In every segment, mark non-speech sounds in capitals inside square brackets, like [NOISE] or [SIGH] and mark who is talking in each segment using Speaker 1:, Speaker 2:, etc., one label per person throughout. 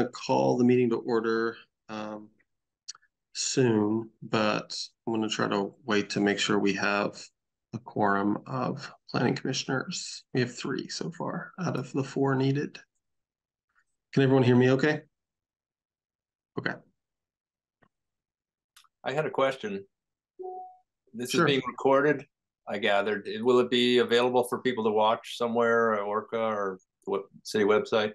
Speaker 1: everyone. We're going to call the meeting to order um, soon, but I'm going to try to wait to make sure we have a quorum of planning commissioners. We have three so far out of the four needed. Can everyone hear me okay? Okay.
Speaker 2: I had a question. This
Speaker 1: Sure.
Speaker 2: is being recorded, I gathered. Will it be available for people to watch somewhere, Orca or what city website?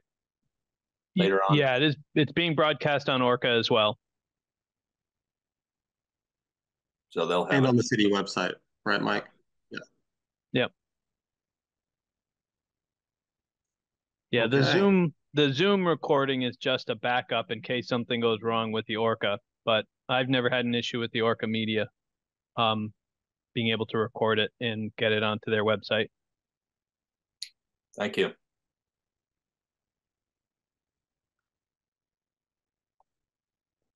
Speaker 3: Y-
Speaker 2: later on.
Speaker 3: Yeah, it is. It's being broadcast on Orca as well.
Speaker 2: So they'll have
Speaker 1: And
Speaker 2: it.
Speaker 1: on the city website, right, Mike?
Speaker 3: Yeah, Yep. the
Speaker 1: Okay.
Speaker 3: Zoom the Zoom recording is just a backup in case something goes wrong with the Orca. But I've never had an issue with the Orca Media, um, being able to record it and get it onto their website.
Speaker 2: Thank you.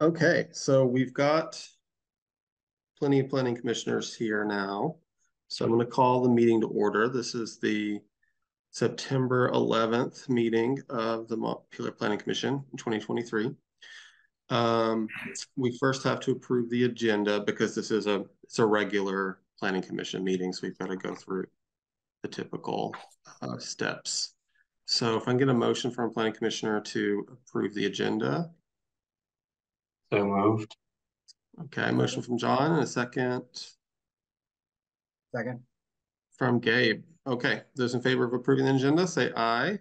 Speaker 1: Okay, so we've got plenty of planning commissioners here now. So I'm going to call the meeting to order. This is the September eleventh meeting of the Montpelier Planning Commission in twenty twenty-three. Um, we first have to approve the agenda because this is a, it's a regular planning commission meeting, so we've got to go through the typical uh steps. So if I can get a motion from a planning commissioner to approve the agenda.
Speaker 4: So moved.
Speaker 1: Okay, motion from John and a second
Speaker 4: Second.
Speaker 1: from Gabe. Okay, those in favor of approving the agenda, say aye.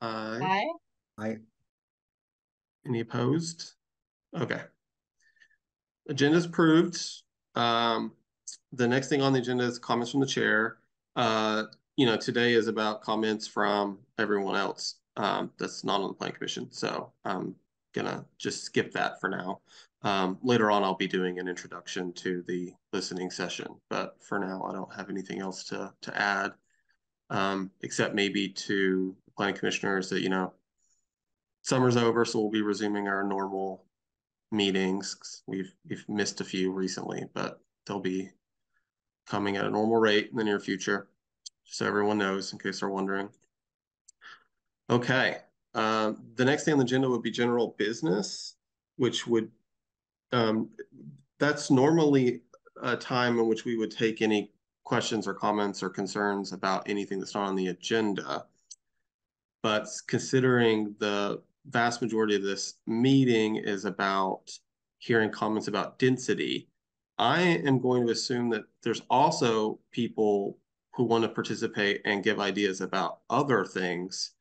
Speaker 1: Aye.
Speaker 5: Aye.
Speaker 4: Aye.
Speaker 1: Any opposed? Okay. Agenda's approved. Um, the next thing on the agenda is comments from the chair. Uh, you know, today is about comments from everyone else. Um, that's not on the planning commission, so I'm gonna just skip that for now. Um, later on, I'll be doing an introduction to the listening session, but for now, I don't have anything else to, to add. Um, except maybe to planning commissioners that, you know, summer's over, so we'll be resuming our normal meetings. We've we've missed a few recently, but they'll be coming at a normal rate in the near future. Just so everyone knows, in case they're wondering. Okay, um, the next thing on the agenda would be general business, which would um, that's normally a time in which we would take any questions or comments or concerns about anything that's not on the agenda. But considering the vast majority of this meeting is about hearing comments about density, I am going to assume that there's also people who want to participate and give ideas about other things.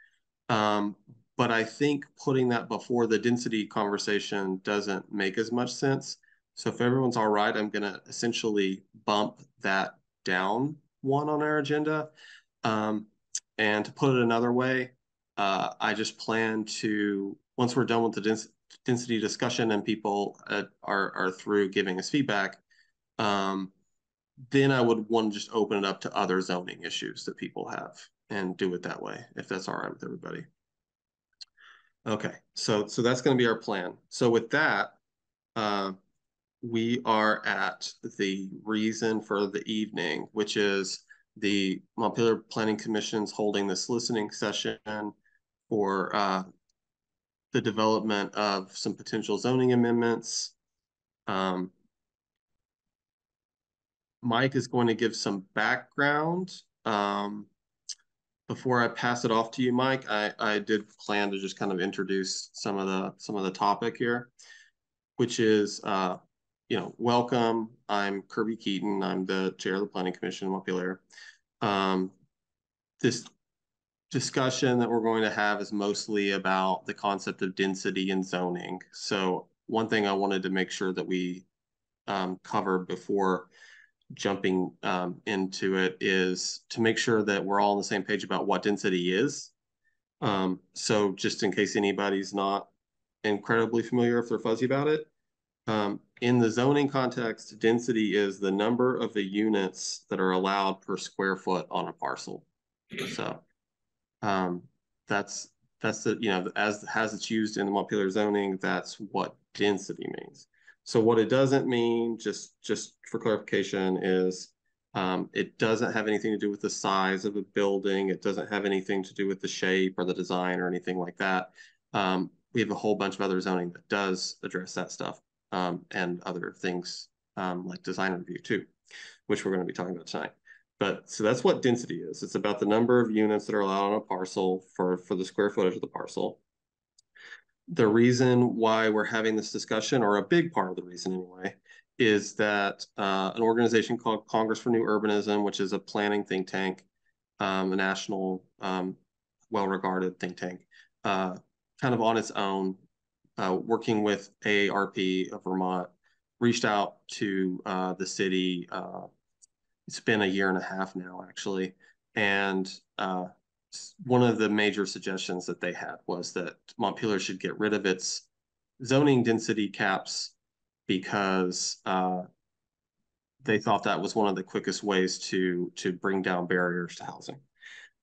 Speaker 1: Um, but I think putting that before the density conversation doesn't make as much sense. So if everyone's all right, I'm gonna essentially bump that down one on our agenda. Um, and to put it another way, uh, I just plan to, once we're done with the dens density discussion and people uh, are, are through giving us feedback, um, then I would want to just open it up to other zoning issues that people have and do it that way, if that's all right with everybody. Okay, so so that's going to be our plan. So with that, uh, we are at the reason for the evening, which is the Montpelier Planning Commission's holding this listening session for uh, the development of some potential zoning amendments. Um, Mike is going to give some background. Um, before I pass it off to you, Mike, I, I did plan to just kind of introduce some of the some of the topic here, which is uh, you know, welcome. I'm Kirby Keeton. I'm the chair of the Planning Commission in Montpelier. Um, this discussion that we're going to have is mostly about the concept of density and zoning. So one thing I wanted to make sure that we um, cover before jumping um, into it is to make sure that we're all on the same page about what density is. Um, so just in case anybody's not incredibly familiar if they're fuzzy about it, um, in the zoning context, density is the number of the units that are allowed per square foot on a parcel. So um, that's that's the you know as as it's used in the Montpelier zoning, that's what density means. So what it doesn't mean, just just for clarification, is um, it doesn't have anything to do with the size of a building. It doesn't have anything to do with the shape or the design or anything like that. Um, we have a whole bunch of other zoning that does address that stuff, um, and other things, um, like design review too, which we're gonna be talking about tonight. But, so that's what density is. It's about the number of units that are allowed on a parcel for, for the square footage of the parcel. The reason why we're having this discussion, or a big part of the reason anyway, is that uh, an organization called Congress for New Urbanism, which is a planning think tank, um, a national, um, well-regarded think tank, uh, kind of on its own, uh, working with AARP of Vermont, reached out to uh, the city. Uh, it's been a year and a half now, actually, and uh, one of the major suggestions that they had was that Montpelier should get rid of its zoning density caps because uh, they thought that was one of the quickest ways to to bring down barriers to housing.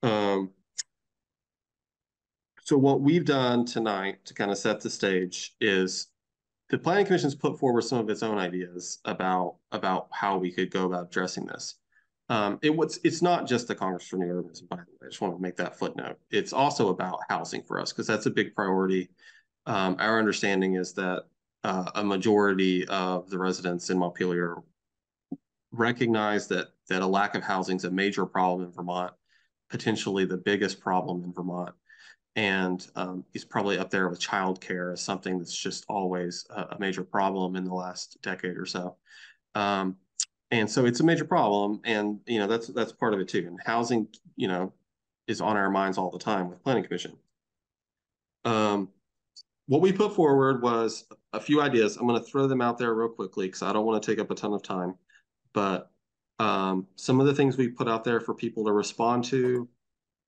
Speaker 1: Um, so what we've done tonight to kind of set the stage is the planning commission's put forward some of its own ideas about about how we could go about addressing this. Um, it it's not just the Congress for New Urbanism, by the way. I just want to make that footnote. It's also about housing for us because that's a big priority. Um, our understanding is that uh, a majority of the residents in Montpelier recognize that that a lack of housing is a major problem in Vermont, potentially the biggest problem in Vermont. And um, he's probably up there with childcare as something that's just always a, a major problem in the last decade or so. Um, and so it's a major problem, and you know that's that's part of it too. And housing, you know, is on our minds all the time with Planning Commission. Um, what we put forward was a few ideas. I'm going to throw them out there real quickly because I don't want to take up a ton of time. But um, some of the things we put out there for people to respond to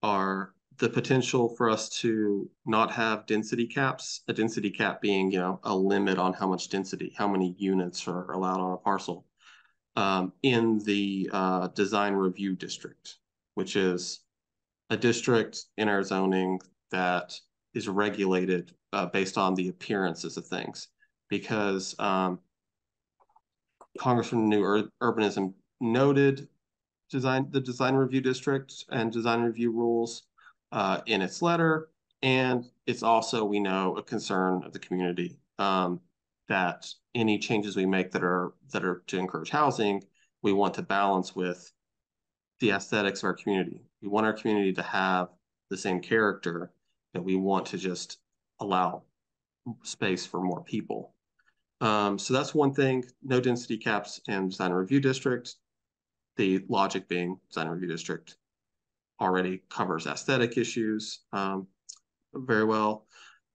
Speaker 1: are the potential for us to not have density caps, a density cap being, you know, a limit on how much density, how many units are allowed on a parcel um, in the uh, design review district, which is a district in our zoning that is regulated uh, based on the appearances of things because um, Congress for New Ur Urbanism noted design the design review district and design review rules uh, in its letter. And it's also, we know, a concern of the community um, that any changes we make that are that are to encourage housing, we want to balance with the aesthetics of our community. We want our community to have the same character that we want to just allow space for more people. Um, so that's one thing, no density caps in design review district. The logic being design review district already covers aesthetic issues um, very well.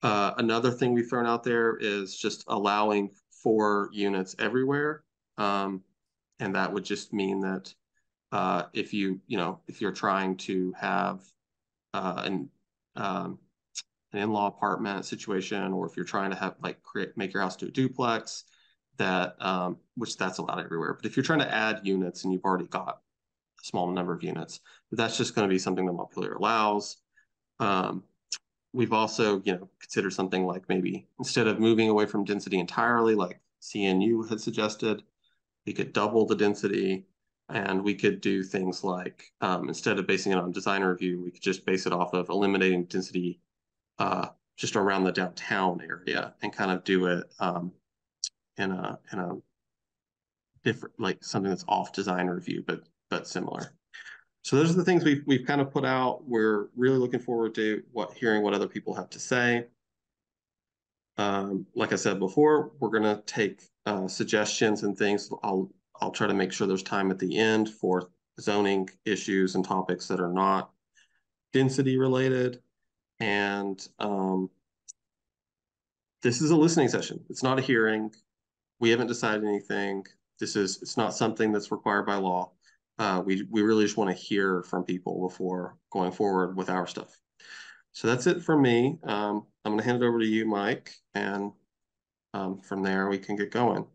Speaker 1: Uh, another thing we've thrown out there is just allowing four units everywhere. Um, and that would just mean that uh, if you, you know, if you're trying to have uh, an um, an in-law apartment situation, or if you're trying to have like create make your house to a duplex, that um, which that's allowed everywhere. But if you're trying to add units and you've already got a small number of units, that's just going to be something that Montpelier allows. Um, we've also, you know, considered something like maybe instead of moving away from density entirely, like CNU had suggested, we could double the density and we could do things like um, instead of basing it on design review, we could just base it off of eliminating density uh, just around the downtown area and kind of do it um, in a in a different like something that's off design review but but similar. So those are the things we've we've kind of put out. We're really looking forward to what hearing what other people have to say. Um, like I said before, we're gonna take uh, suggestions and things. I'll I'll try to make sure there's time at the end for zoning issues and topics that are not density related. And um, this is a listening session. It's not a hearing. We haven't decided anything. This is it's not something that's required by law. Uh, we we really just want to hear from people before going forward with our stuff. So that's it for me. Um, I'm going to hand it over to you, Mike, and um, from there we can get going.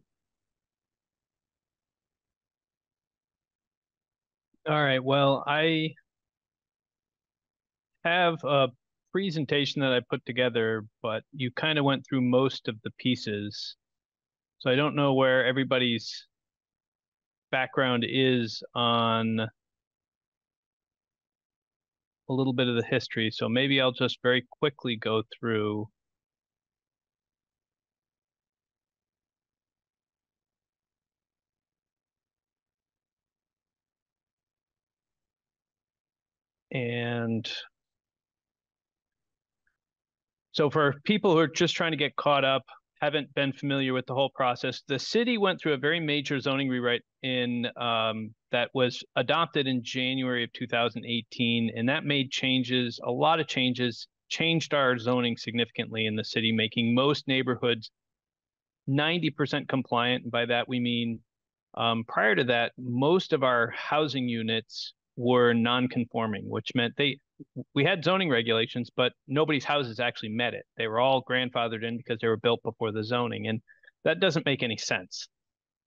Speaker 3: All right. Well, I have a presentation that I put together, but you kind of went through most of the pieces. So I don't know where everybody's background is on a little bit of the history. So maybe I'll just very quickly go through and so for people who are just trying to get caught up haven't been familiar with the whole process, the city went through a very major zoning rewrite in um, that was adopted in January of 2018, and that made changes, a lot of changes, changed our zoning significantly in the city, making most neighborhoods 90% compliant. And by that we mean um, prior to that, most of our housing units were non-conforming, which meant they we had zoning regulations, but nobody's houses actually met it. They were all grandfathered in because they were built before the zoning, and that doesn't make any sense.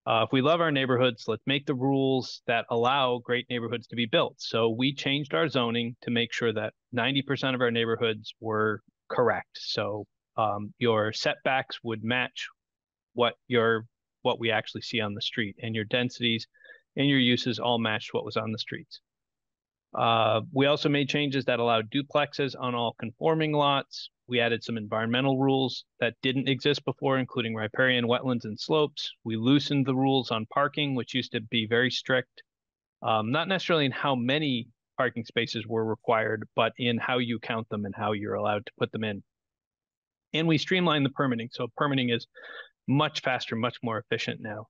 Speaker 3: Uh, if we love our neighborhoods, let's make the rules that allow great neighborhoods to be built. So we changed our zoning to make sure that 90% of our neighborhoods were correct. So um, your setbacks would match what your what we actually see on the street, and your densities and your uses all matched what was on the streets. Uh, we also made changes that allowed duplexes on all conforming lots. We added some environmental rules that didn't exist before, including riparian wetlands and slopes. We loosened the rules on parking, which used to be very strict, um, not necessarily in how many parking spaces were required, but in how you count them and how you're allowed to put them in. And we streamlined the permitting. So permitting is much faster, much more efficient now.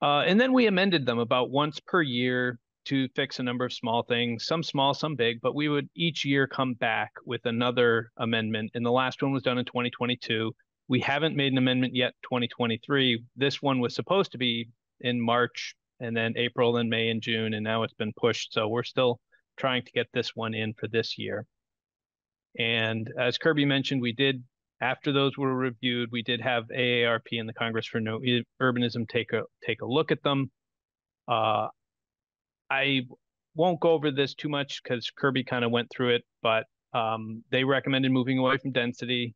Speaker 3: Uh, and then we amended them about once per year to fix a number of small things, some small, some big, but we would each year come back with another amendment. And the last one was done in 2022. We haven't made an amendment yet 2023. This one was supposed to be in March and then April and May and June, and now it's been pushed. So we're still trying to get this one in for this year. And as Kirby mentioned, we did after those were reviewed, we did have AARP and the Congress for New Urbanism take a take a look at them. Uh, I won't go over this too much because Kirby kind of went through it, but um, they recommended moving away from density.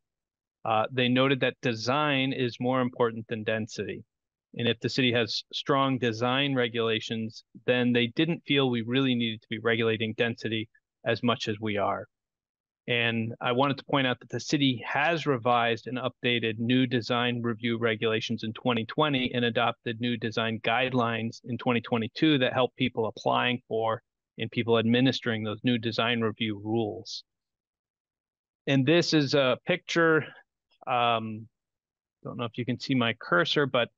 Speaker 3: Uh, they noted that design is more important than density. And if the city has strong design regulations, then they didn't feel we really needed to be regulating density as much as we are. And I wanted to point out that the city has revised and updated new design review regulations in 2020 and adopted new design guidelines in 2022 that help people applying for and people administering those new design review rules. And this is a picture. Um, don't know if you can see my cursor, but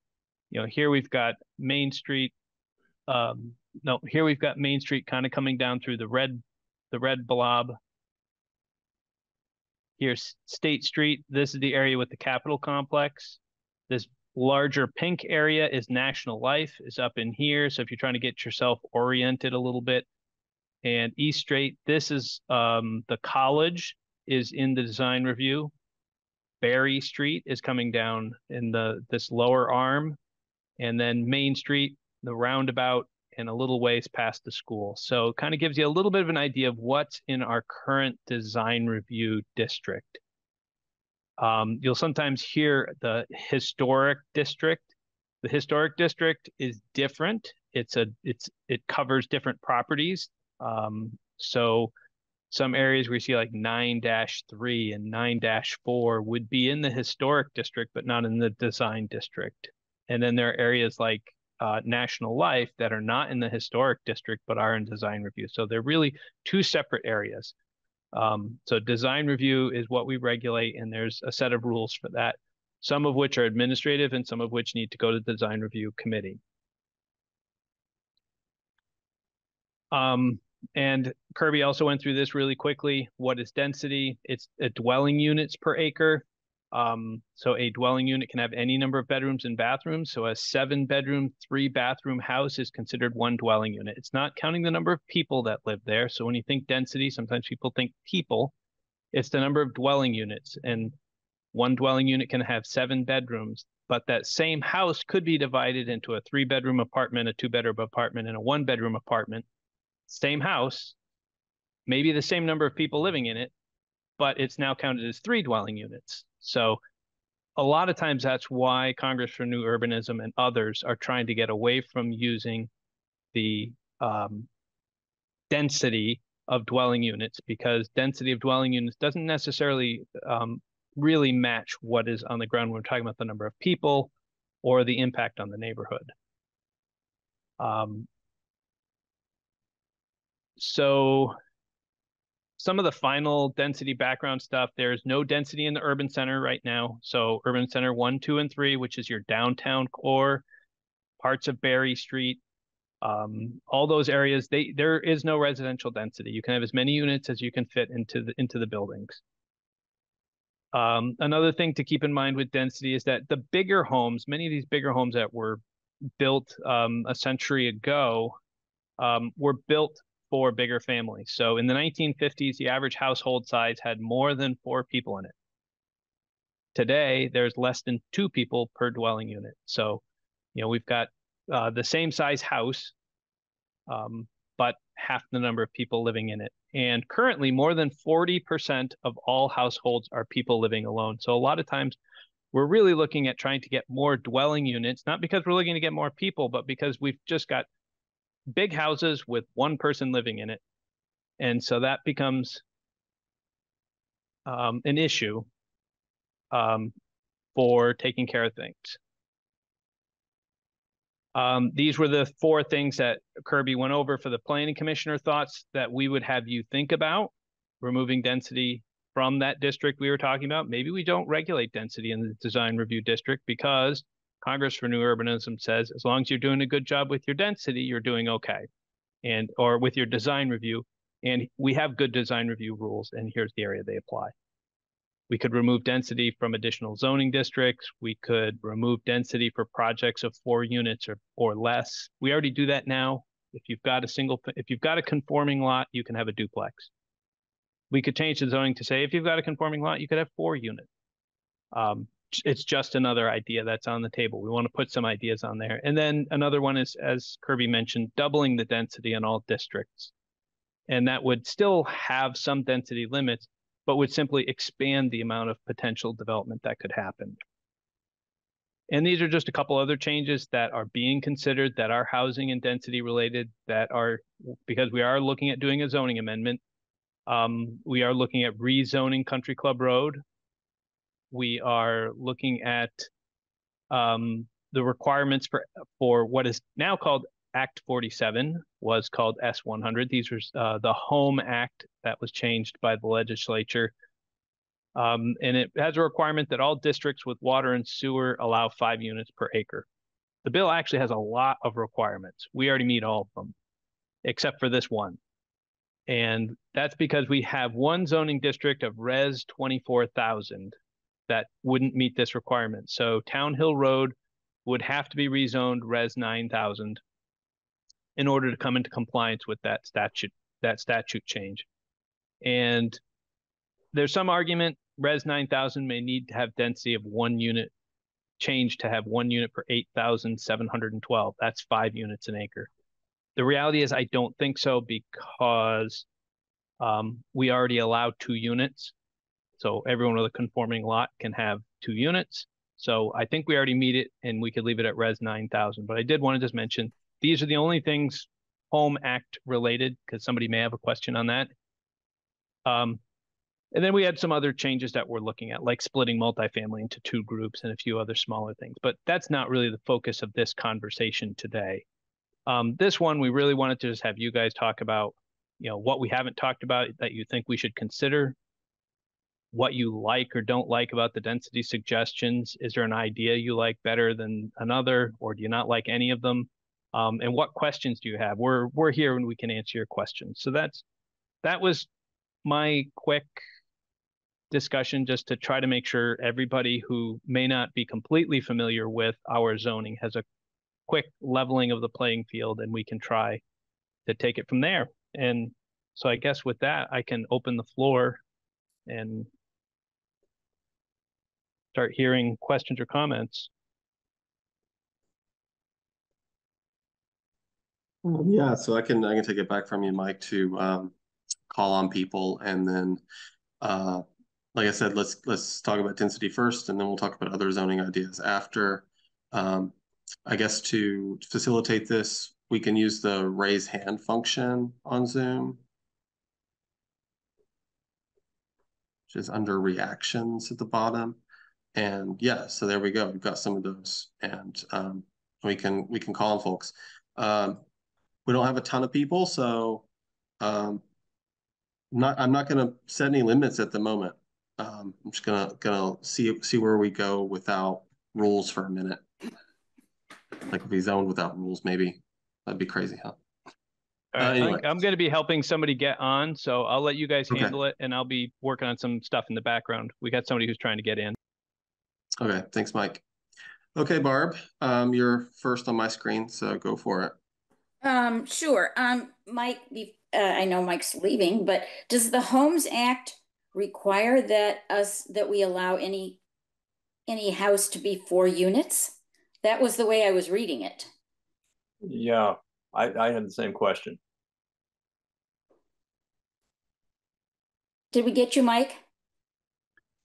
Speaker 3: you know, here we've got Main Street. Um, no, here we've got Main Street kind of coming down through the red, the red blob Here's State Street. This is the area with the Capitol complex. This larger pink area is National Life is up in here. So if you're trying to get yourself oriented a little bit, and East Street, this is um, the college is in the design review. Barre Street is coming down in the this lower arm, and then Main Street, the roundabout, and a little ways past the school. So kind of gives you a little bit of an idea of what's in our current design review district. Um, you'll sometimes hear the historic district. The historic district is different. It's a it's it covers different properties. Um, so some areas where you see like 9-3 and 9-4 would be in the historic district, but not in the design district. And then there are areas like uh, national life that are not in the historic district but are in design review. So they're really two separate areas. Um, so design review is what we regulate, and there's a set of rules for that, some of which are administrative and some of which need to go to the design review committee. Um, and Kirby also went through this really quickly. What is density? It's a dwelling units per acre. Um, so a dwelling unit can have any number of bedrooms and bathrooms. So a seven bedroom, three bathroom house is considered one dwelling unit. It's not counting the number of people that live there. So when you think density, sometimes people think people. It's the number of dwelling units. And one dwelling unit can have seven bedrooms, but that same house could be divided into a three bedroom apartment, a two bedroom apartment, and a one bedroom apartment. Same house, maybe the same number of people living in it, but it's now counted as three dwelling units. So a lot of times that's why Congress for New Urbanism and others are trying to get away from using the um, density of dwelling units because density of dwelling units doesn't necessarily um, really match what is on the ground when we're talking about the number of people or the impact on the neighborhood. Um, so some of the final density background stuff, there's no density in the urban center right now. So urban center one, two, and three, which is your downtown core, parts of Barre Street, um, all those areas, they there is no residential density. You can have as many units as you can fit into the into the buildings. Um, another thing to keep in mind with density is that the bigger homes, many of these bigger homes that were built um, a century ago, um, were built for bigger families. So in the 1950s, the average household size had more than four people in it. Today, there's less than two people per dwelling unit. So, you know, we've got uh, the same size house, um, but half the number of people living in it. And currently, more than 40% of all households are people living alone. So a lot of times, we're really looking at trying to get more dwelling units, not because we're looking to get more people, but because we've just got big houses with one person living in it. And so that becomes um, an issue um, for taking care of things. Um, these were the four things that Kirby went over for the planning commissioner thoughts that we would have you think about removing density from that district we were talking about. Maybe we don't regulate density in the design review district because Congress for New Urbanism says as long as you're doing a good job with your density, you're doing okay. And or with your design review. And we have good design review rules, and here's the area they apply. We could remove density from additional zoning districts. We could remove density for projects of four units or, or less. We already do that now. If you've got a single, if you've got a conforming lot, you can have a duplex. We could change the zoning to say if you've got a conforming lot, you could have four units. Um, it's just another idea that's on the table. We want to put some ideas on there. And then another one is, as Kirby mentioned, doubling the density in all districts. And that would still have some density limits, but would simply expand the amount of potential development that could happen. And these are just a couple other changes that are being considered that are housing and density related that are because we are looking at doing a zoning amendment. Um, we are looking at rezoning Country Club Road. We are looking at um, the requirements for for what is now called Act 47 was called S100. These were uh, the Home Act that was changed by the legislature. Um, and it has a requirement that all districts with water and sewer allow five units per acre. The bill actually has a lot of requirements. We already meet all of them, except for this one. And that's because we have one zoning district of res 24,000 that wouldn't meet this requirement. So Towne Hill Road would have to be rezoned res 9,000 in order to come into compliance with that statute that statute change. And there's some argument res 9000 may need to have density of one unit change to have one unit per 8,712. That's five units an acre. The reality is I don't think so because um, we already allow two units. So everyone with a conforming lot can have two units. So I think we already meet it and we could leave it at res 9000. But I did want to just mention these are the only things Home Act related because somebody may have a question on that. Um, and then we had some other changes that we're looking at, like splitting multifamily into two groups and a few other smaller things. But that's not really the focus of this conversation today. Um, this one, we really wanted to just have you guys talk about, you know, what we haven't talked about that you think we should consider, what you like or don't like about the density suggestions. Is there an idea you like better than another, or do you not like any of them? um, and what questions do you have? We're we're here and we can answer your questions. So that's that was my quick discussion just to try to make sure everybody who may not be completely familiar with our zoning has a quick leveling of the playing field and we can try to take it from there. And so I guess with that, I can open the floor and start hearing questions or comments.
Speaker 1: Yeah, so I can I can take it back from you, Mike, to um, call on people, and then, uh, like I said, let's let's talk about density first, and then we'll talk about other zoning ideas after. Um, I guess to facilitate this, we can use the raise hand function on Zoom, which is under reactions at the bottom. And yeah, so there we go. We've got some of those, and um, we can we can call on folks. Um, we don't have a ton of people, so um, not, I'm not gonna set any limits at the moment. Um, I'm just gonna, gonna see, see where we go without rules for a minute. Like if we zoned without rules, maybe, that'd be crazy, huh?
Speaker 3: All
Speaker 1: Uh, anyway.
Speaker 3: I'm, I'm gonna be helping somebody get on, so I'll let you guys
Speaker 1: Okay.
Speaker 3: handle it and I'll be working on some stuff in the background. We got somebody who's trying to get in.
Speaker 1: Okay, thanks, Mike. Okay, Barb, um, you're first on my screen, so go for it.
Speaker 5: Um, sure. Um, Mike, be- uh, I know Mike's leaving, but does the Homes Act require that us, that we allow any, any house to be four units? That was the way I was reading it.
Speaker 2: Yeah, I, I had the same question.
Speaker 5: Did we get you, Mike?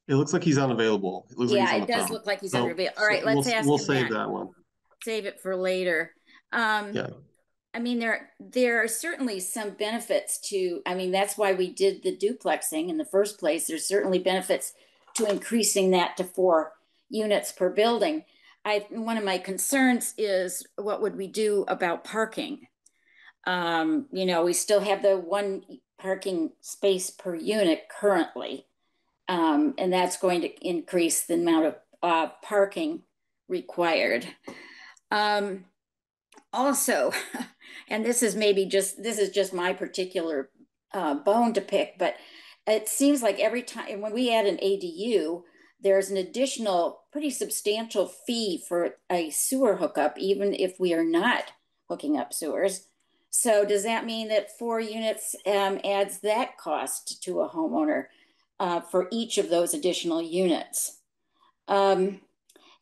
Speaker 1: It looks like he's unavailable. It looks like he's
Speaker 5: Yeah,
Speaker 1: on
Speaker 5: it does
Speaker 1: phone.
Speaker 5: look like he's
Speaker 1: So-
Speaker 5: unavailable. All right,
Speaker 1: so
Speaker 5: right,
Speaker 1: we'll-
Speaker 5: let's ask
Speaker 1: We'll save
Speaker 5: that.
Speaker 1: that one.
Speaker 5: Save it for later. Um,
Speaker 1: Yeah.
Speaker 5: I mean, there, there are certainly some benefits to, I mean, that's why we did the duplexing in the first place. There's certainly benefits to increasing that to four units per building. I, one of my concerns is what would we do about parking? Um, you know, we still have the one parking space per unit currently. Um, and that's going to increase the amount of, uh, parking required. Um, also, [LAUGHS] and this is maybe just, this is just my particular uh, bone to pick, but it seems like every time, when we add an ADU, there's an additional pretty substantial fee for a sewer hookup, even if we are not hooking up sewers. So does that mean that four units um, adds that cost to a homeowner uh, for each of those additional units? Um,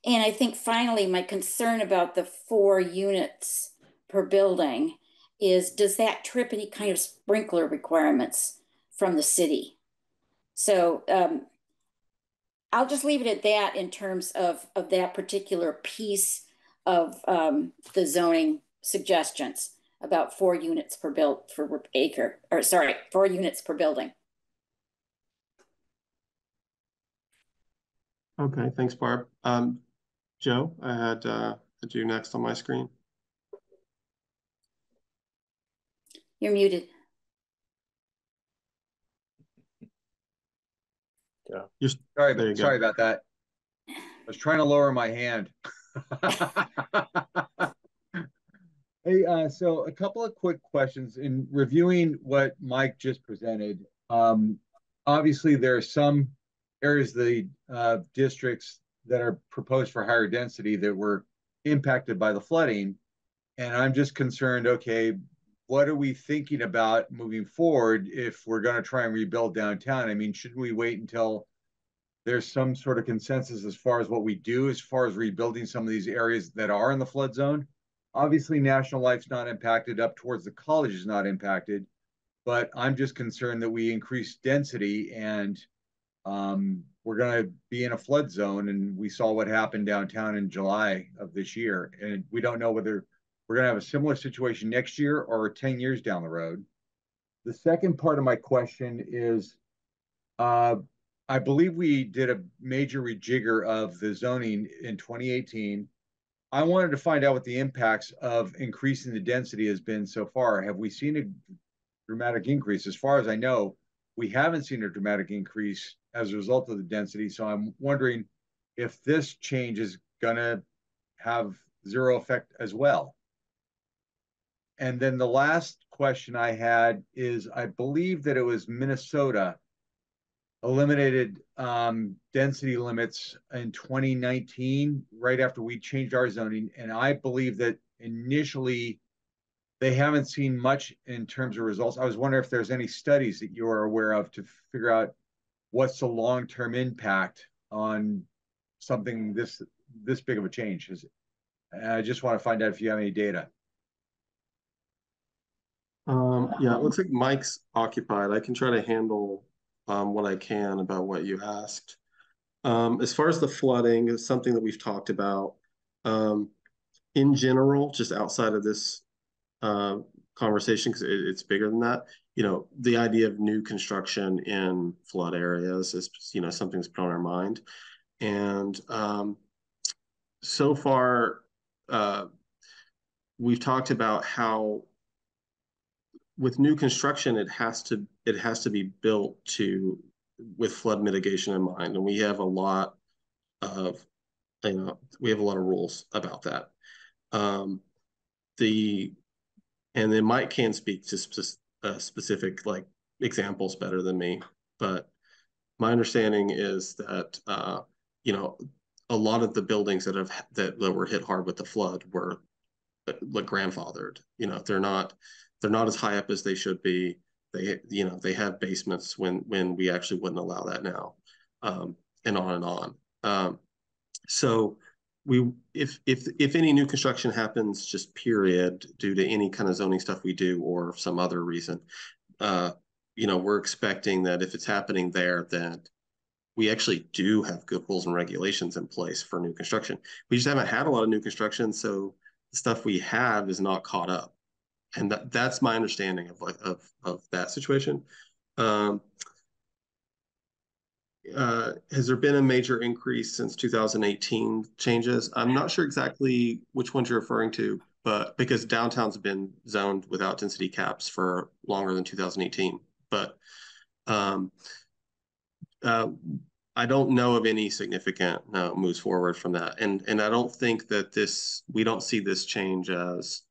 Speaker 5: and I think finally, my concern about the four units per building is, does that trip any kind of sprinkler requirements from the city? So, um, I'll just leave it at that in terms of, of that particular piece of, um, the zoning suggestions about four units per build, for acre, or sorry, four units per building.
Speaker 1: Okay, thanks, Barb. Um, Joe, I had, uh, had you next on my screen.
Speaker 5: You're muted.
Speaker 1: You're,
Speaker 6: Sorry,
Speaker 1: There you go.
Speaker 6: sorry about that. I was trying to lower my hand. [LAUGHS] Hey, uh, so a couple of quick questions in reviewing what Mike just presented. Um, obviously there are some areas, of the, uh, districts that are proposed for higher density that were impacted by the flooding. And I'm just concerned, okay, what are we thinking about moving forward if we're gonna try and rebuild downtown? I mean, shouldn't we wait until there's some sort of consensus as far as what we do as far as rebuilding some of these areas that are in the flood zone? Obviously, National Life's not impacted, up towards the college is not impacted. But I'm just concerned that we increase density and um, we're gonna be in a flood zone and we saw what happened downtown in July of this year. And we don't know whether we're gonna have a similar situation next year or ten years down the road. The second part of my question is, uh, I believe we did a major rejigger of the zoning in twenty eighteen. I wanted to find out what the impacts of increasing the density has been so far. Have we seen a dramatic increase? As far as I know, we haven't seen a dramatic increase as a result of the density. So I'm wondering if this change is gonna have zero effect as well. And then the last question I had is, I believe that it was Minnesota eliminated um density limits in twenty nineteen, right after we changed our zoning, and I believe that initially they haven't seen much in terms of results. I was wondering if there's any studies that you are aware of to figure out what's the long-term impact on something this this big of a change is. And I just want to find out if you have any data.
Speaker 1: um, yeah, it looks like Mike's occupied. I can try to handle, um, what I can about what you asked. Um, as far as the flooding is something that we've talked about. Um, in general, just outside of this, uh, conversation, because it, it's bigger than that. You know, the idea of new construction in flood areas is, you know, something that's put on our mind. And, um, so far, uh, we've talked about how with new construction, it has to, it has to be built to, with flood mitigation in mind, and we have a lot of, you know, we have a lot of rules about that. Um, the, and then Mike can speak to uh, specific like examples better than me, but my understanding is that, uh, you know, a lot of the buildings that have, that, that were hit hard with the flood were uh, like grandfathered, you know, they're not, they're not as high up as they should be. They, you know, they have basements when, when we actually wouldn't allow that now. Um, and on and on. Um, so we, if, if, if any new construction happens, just period, due to any kind of zoning stuff we do or some other reason, uh, you know, we're expecting that if it's happening there, that we actually do have good rules and regulations in place for new construction. We just haven't had a lot of new construction, so the stuff we have is not caught up. And that, that's my understanding of of of that situation. Um, uh, has there been a major increase since 2018 changes? I'm not sure exactly which ones you're referring to, but because downtown's been zoned without density caps for longer than 2018. But um, uh, I don't know of any significant uh, moves forward from that, and and I don't think that this we don't see this change as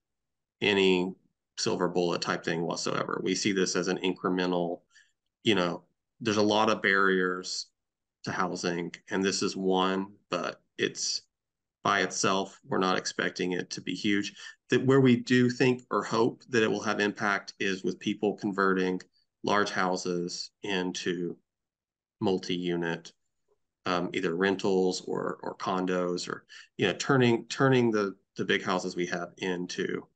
Speaker 1: any silver bullet type thing whatsoever. We see this as an incremental, you know, there's a lot of barriers to housing, and this is one, but it's by itself. We're not expecting it to be huge. That where we do think or hope that it will have impact is with people converting large houses into multi-unit, um, either rentals or or condos, or you know, turning turning the the big houses we have into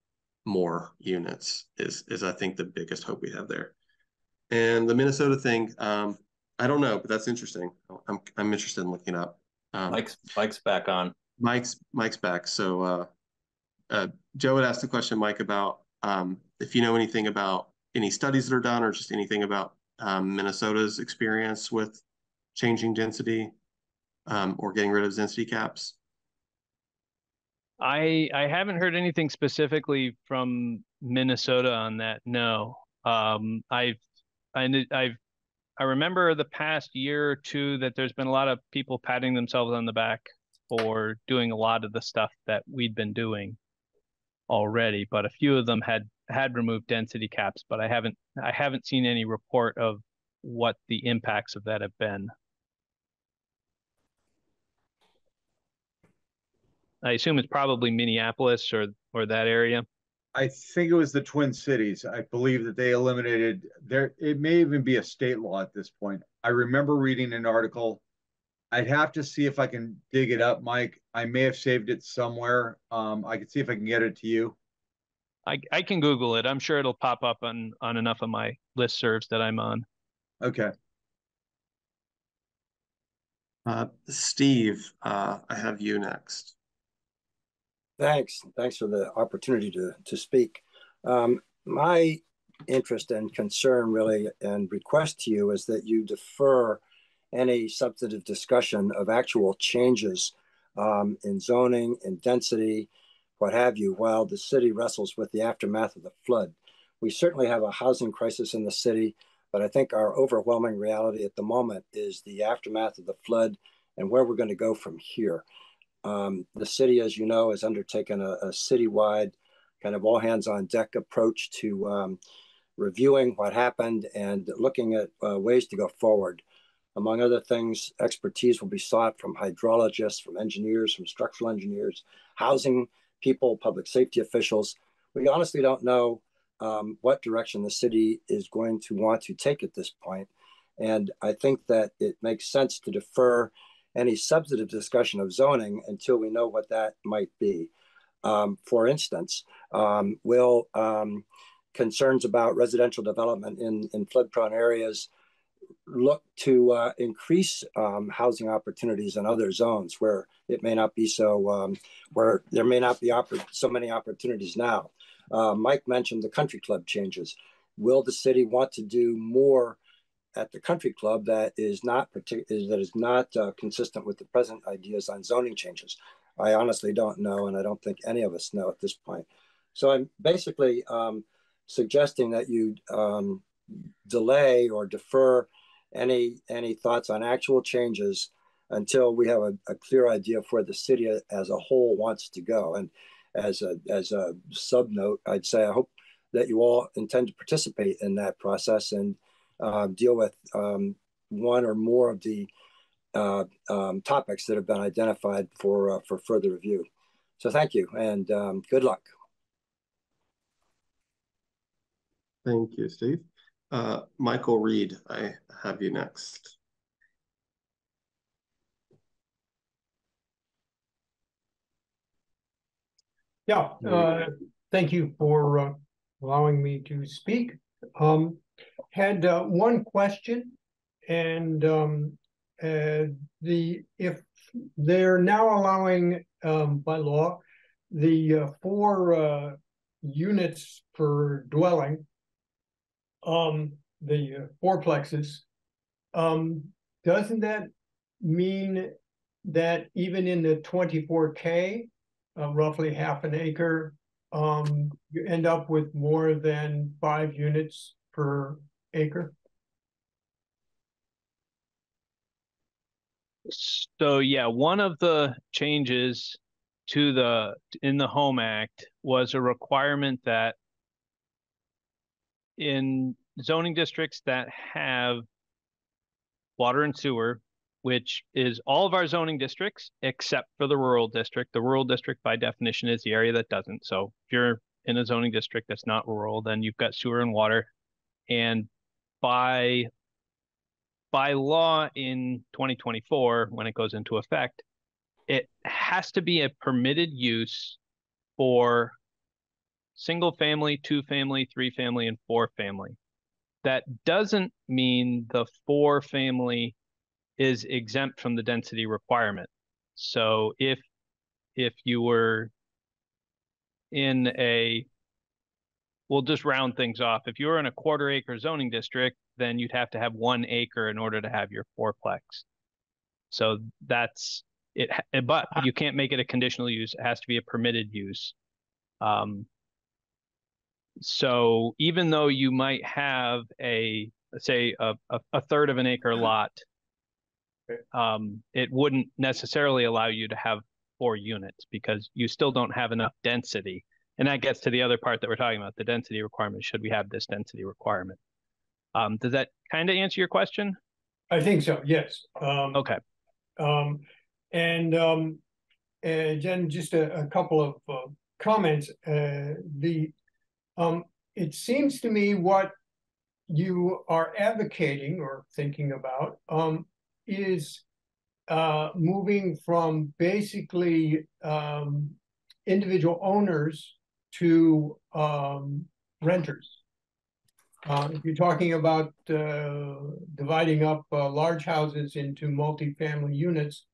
Speaker 1: more units is is I think the biggest hope we have there. And the Minnesota thing, um, I don't know, but that's interesting. I'm I'm interested in looking up.
Speaker 2: Um, Mike's Mike's back on.
Speaker 1: Mike's Mike's back. So uh, uh, Joe had asked the question, Mike, about um, if you know anything about any studies that are done or just anything about um, Minnesota's experience with changing density um, or getting rid of density caps.
Speaker 3: I I haven't heard anything specifically from Minnesota on that. No. Um, I've I I've I remember the past year or two that there's been a lot of people patting themselves on the back for doing a lot of the stuff that we'd been doing already, but a few of them had had removed density caps, but I haven't I haven't seen any report of what the impacts of that have been. I assume it's probably Minneapolis or or that area.
Speaker 6: I think it was the Twin Cities. I believe that they eliminated there. It may even be a state law at this point. I remember reading an article. I'd have to see if I can dig it up, Mike. I may have saved it somewhere. Um, I can see if I can get it to you.
Speaker 3: I I can Google it. I'm sure it'll pop up on on enough of my listservs that I'm on.
Speaker 6: Okay.
Speaker 1: Uh, Steve, uh, I have you next.
Speaker 7: Thanks. Thanks for the opportunity to, to speak. Um, my interest and concern, really, and request to you is that you defer any substantive discussion of actual changes um, in zoning in density, what have you, while the city wrestles with the aftermath of the flood. We certainly have a housing crisis in the city, but I think our overwhelming reality at the moment is the aftermath of the flood and where we're going to go from here. Um, the city, as you know, has undertaken a, a citywide kind of all hands on deck approach to um, reviewing what happened and looking at uh, ways to go forward. Among other things, expertise will be sought from hydrologists, from engineers, from structural engineers, housing people, public safety officials. We honestly don't know um, what direction the city is going to want to take at this point. And I think that it makes sense to defer any substantive discussion of zoning until we know what that might be. Um, for instance, um, will um, concerns about residential development in, in flood prone areas look to uh, increase um, housing opportunities in other zones where it may not be so, um, where there may not be so many opportunities now? Uh, Mike mentioned the country club changes. Will the city want to do more at the country club that is not partic- that is not uh, consistent with the present ideas on zoning changes. I honestly don't know, and I don't think any of us know at this point. So I'm basically um, suggesting that you um, delay or defer any any thoughts on actual changes until we have a, a clear idea of where the city as a whole wants to go. And as a as a sub note, I'd say I hope that you all intend to participate in that process and uh, deal with um, one or more of the uh, um, topics that have been identified for uh, for further review. So thank you and um, good luck.
Speaker 1: Thank you, Steve. Uh, Michael Reed, I have you next.
Speaker 8: Yeah, uh, thank you for uh, allowing me to speak. Um, had uh, one question, and um, uh, the if they're now allowing um, by law the uh, four uh, units per dwelling, um, the uh, fourplexes, um, doesn't that mean that even in the 24K, uh, roughly half an acre, um, you end up with more than five units per acre?
Speaker 3: So yeah, one of the changes to the in the Home Act was a requirement that in zoning districts that have water and sewer, which is all of our zoning districts except for the rural district. The rural district by definition is the area that doesn't. So if you're in a zoning district that's not rural, then you've got sewer and water. And by by law in 2024, when it goes into effect, it has to be a permitted use for single family, two family, three family, and four family. That doesn't mean the four family is exempt from the density requirement. So if if you were in a we'll just round things off. If you're in a quarter acre zoning district, then you'd have to have one acre in order to have your fourplex. So that's it, but you can't make it a conditional use. It has to be a permitted use. Um, so even though you might have a, say, a, a, third of an acre lot, um, it wouldn't necessarily allow you to have four units because you still don't have enough density. And that gets to the other part that we're talking about, the density requirement. Should we have this density requirement? Um, does that kind of answer your question?
Speaker 8: I think so, yes. Um,
Speaker 3: okay.
Speaker 8: Um, and um, uh, Jen, just a, a couple of uh, comments. Uh, the um, it seems to me what you are advocating or thinking about um, is uh, moving from basically um, individual owners to um, renters. Uh, if you're talking about uh, dividing up uh, large houses into multifamily units,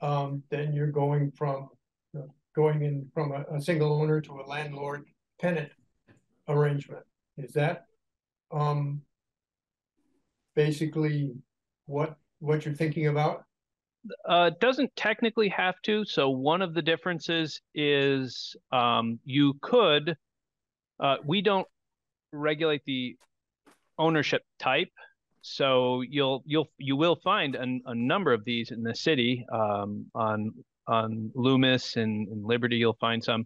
Speaker 8: um, then you're going from uh, going in from a, a, single owner to a landlord tenant arrangement. Is that um, basically what what you're thinking about?
Speaker 3: Uh, doesn't technically have to. So one of the differences is um, you could. Uh, we don't regulate the ownership type, so you'll you'll you will find a, a number of these in the city um, on on Loomis and, and Liberty. You'll find some.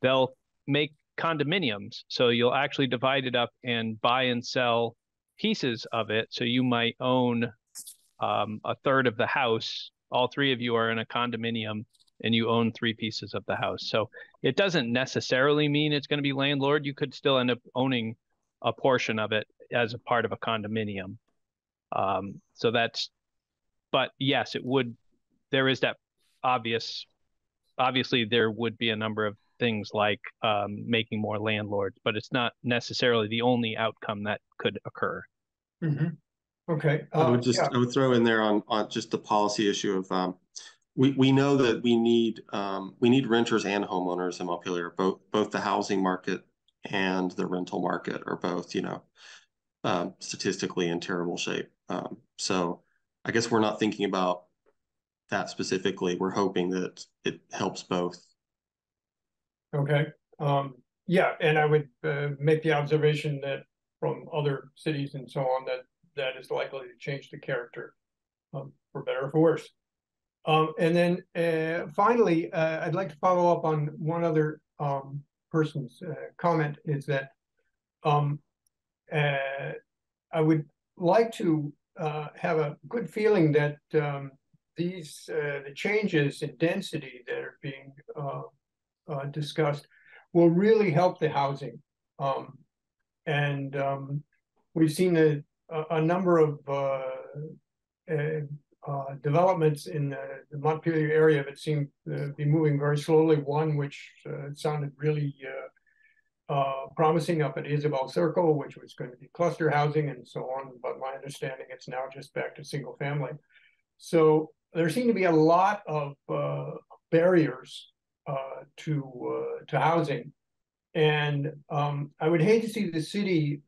Speaker 3: They'll make condominiums, so you'll actually divide it up and buy and sell pieces of it. So you might own um, a third of the house. All three of you are in a condominium and you own three pieces of the house. So it doesn't necessarily mean it's going to be landlord. You could still end up owning a portion of it as a part of a condominium. Um, so that's, but yes, it would, there is that obvious, obviously there would be a number of things like um, making more landlords, but it's not necessarily the only outcome that could occur.
Speaker 8: Mm-hmm. Okay.
Speaker 1: Uh, I would just
Speaker 8: yeah.
Speaker 1: I would throw in there on on just the policy issue of um, we we know that we need um, we need renters and homeowners in Montpelier. Both both the housing market and the rental market are both you know um, statistically in terrible shape. Um, so I guess we're not thinking about that specifically. We're hoping that it helps both.
Speaker 8: Okay. Um, yeah, and I would uh, make the observation that from other cities and so on that that is likely to change the character, um, for better or for worse. Um, and then uh, finally, uh, I'd like to follow up on one other um, person's uh, comment is that um, uh, I would like to uh, have a good feeling that um, these uh, the changes in density that are being discussed will really help the housing. Um, and we've seen a, number of uh, developments in the, the, Montpelier area that seem to be moving very slowly. One which uh, sounded really uh, uh, promising up at Isabel Circle, which was going to be cluster housing and so on. But my understanding, it's now just back to single family. So there seem to be a lot of uh, barriers to to housing. And um, I would hate to see the city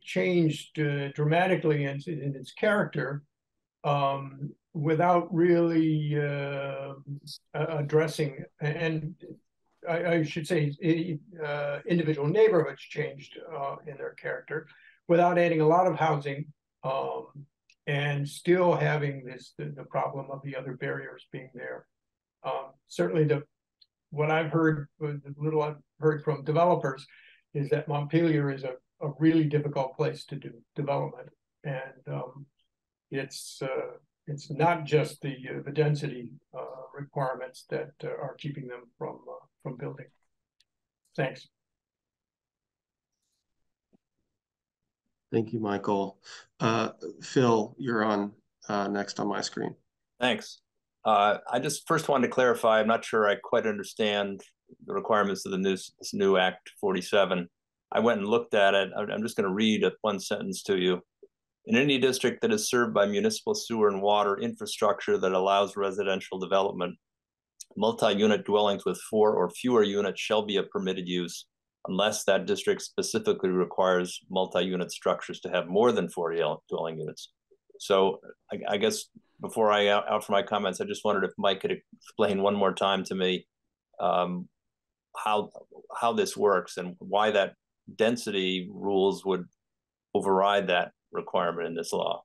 Speaker 8: changed dramatically in, in its character um, without really uh, addressing, and I, I should say uh, individual neighborhoods changed uh, in their character without adding a lot of housing um, and still having this the, the, problem of the other barriers being there. Um, certainly the what I've heard, the little I've heard from developers is that Montpelier is a, a really difficult place to do development. And um, it's uh, it's not just the uh, the density uh, requirements that uh, are keeping them from uh, from building. Thanks.
Speaker 1: Thank you, Michael. Uh, Phil, you're on next on my screen.
Speaker 2: Thanks. Uh, I just first wanted to clarify. I'm not sure I quite understand the requirements of the new this new Act 47. I went and looked at it. I'm just going to read one sentence to you. In any district that is served by municipal sewer and water infrastructure that allows residential development, multi-unit dwellings with four or fewer units shall be a permitted use unless that district specifically requires multi-unit structures to have more than four dwelling units. So I, I guess before I for my comments, I just wondered if Mike could explain one more time to me um, how how this works and why that density rules would override that requirement in this law.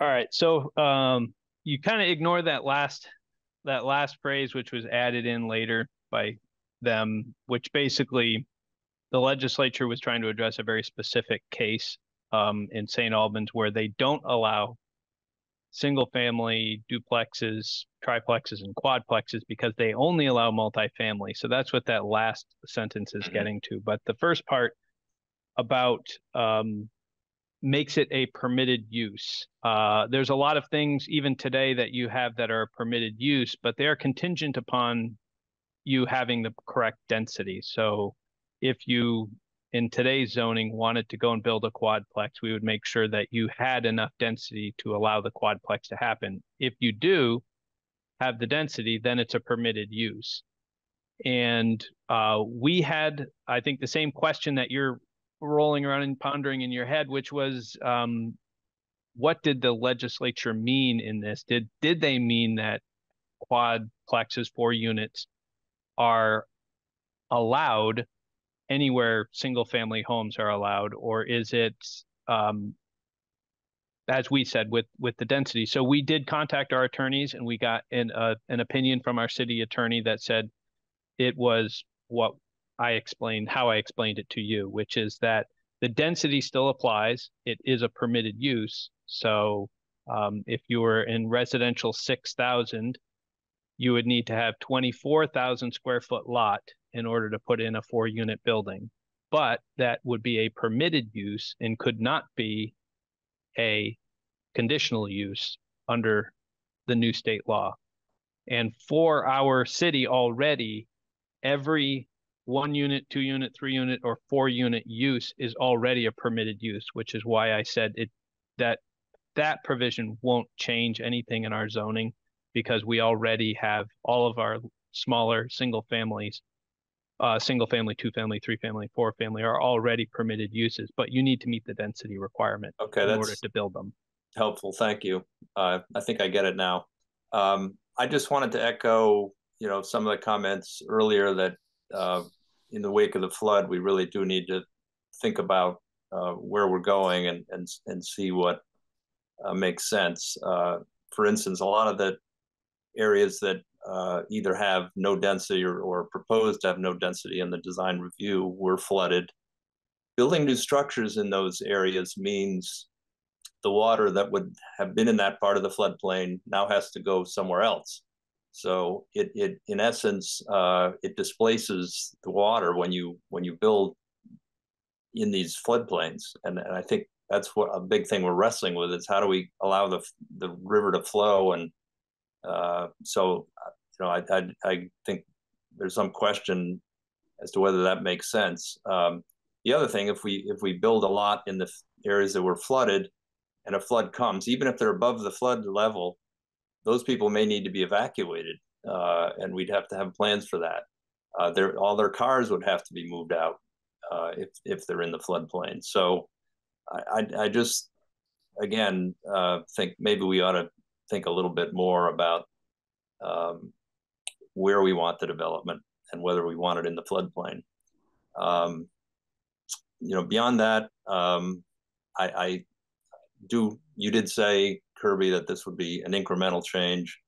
Speaker 3: All right, so um, you kind of ignore that last that last phrase, which was added in later by them, which basically the legislature was trying to address a very specific case um, in St. Albans where they don't allow single family duplexes, triplexes, and quadplexes because they only allow multifamily. So that's what that last sentence is getting to. But the first part about um, makes it a permitted use. Uh, there's a lot of things even today that you have that are permitted use, but they are contingent upon you having the correct density. So if you in today's zoning wanted to go and build a quadplex, we would make sure that you had enough density to allow the quadplex to happen. If you do have the density, then it's a permitted use. And uh, we had, I think, the same question that you're rolling around and pondering in your head, which was um, what did the legislature mean in this? Did did they mean that quadplexes, four units, are allowed anywhere single family homes are allowed, or is it um, as we said with with the density? So we did contact our attorneys, and we got an uh, an opinion from our city attorney that said it was what I explained how I explained it to you, which is that the density still applies. It is a permitted use. So um, if you were in residential 6,000, you would need to have 24,000 square foot lot in order to put in a four unit building. But that would be a permitted use and could not be a conditional use under the new state law. And for our city already, every one unit, two unit, three unit, or four unit use is already a permitted use, which is why I said it that that provision won't change anything in our zoning because we already have all of our smaller single families, uh, single family, two family, three family, four family are already permitted uses, but you need to meet the density requirement
Speaker 2: okay,
Speaker 3: in order to build them.
Speaker 2: Helpful, thank you. Uh, I think I get it now. Um, I just wanted to echo you know, some of the comments earlier that uh, in the wake of the flood, we really do need to think about uh, where we're going and and and see what uh, makes sense. Uh, for instance, a lot of the areas that uh, either have no density or, or proposed to have no density in the design review were flooded. Building new structures in those areas means the water that would have been in that part of the floodplain now has to go somewhere else. So it, it in essence, uh, it displaces the water when you when you build in these floodplains, and, and I think that's what a big thing we're wrestling with is how do we allow the the river to flow, and uh, so you know I, I, I think there's some question as to whether that makes sense. Um, the other thing, if we if we build a lot in the areas that were flooded, and a flood comes, even if they're above the flood level, those people may need to be evacuated, uh, and we'd have to have plans for that. Uh, their all their cars would have to be moved out uh, if if they're in the floodplain. So, I I, I just again uh, think maybe we ought to think a little bit more about um, where we want the development and whether we want it in the floodplain. Um, you know, beyond that, um, I, I do. You did say Kirby that this would be an incremental change.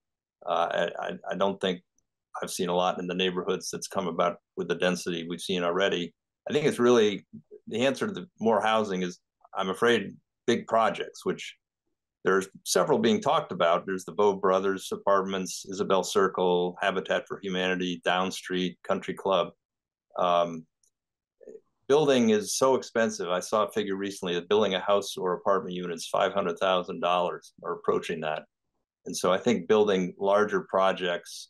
Speaker 2: Uh, I, I don't think I've seen a lot in the neighborhoods that's come about with the density we've seen already. I think it's really the answer to the more housing is, I'm afraid, big projects, which there's several being talked about. There's the Bow Brothers Apartments, Isabel Circle, Habitat for Humanity, Down Street, Country Club. Um, building is so expensive. I saw a figure recently that building a house or apartment unit is five hundred thousand dollars or approaching that. And so I think building larger projects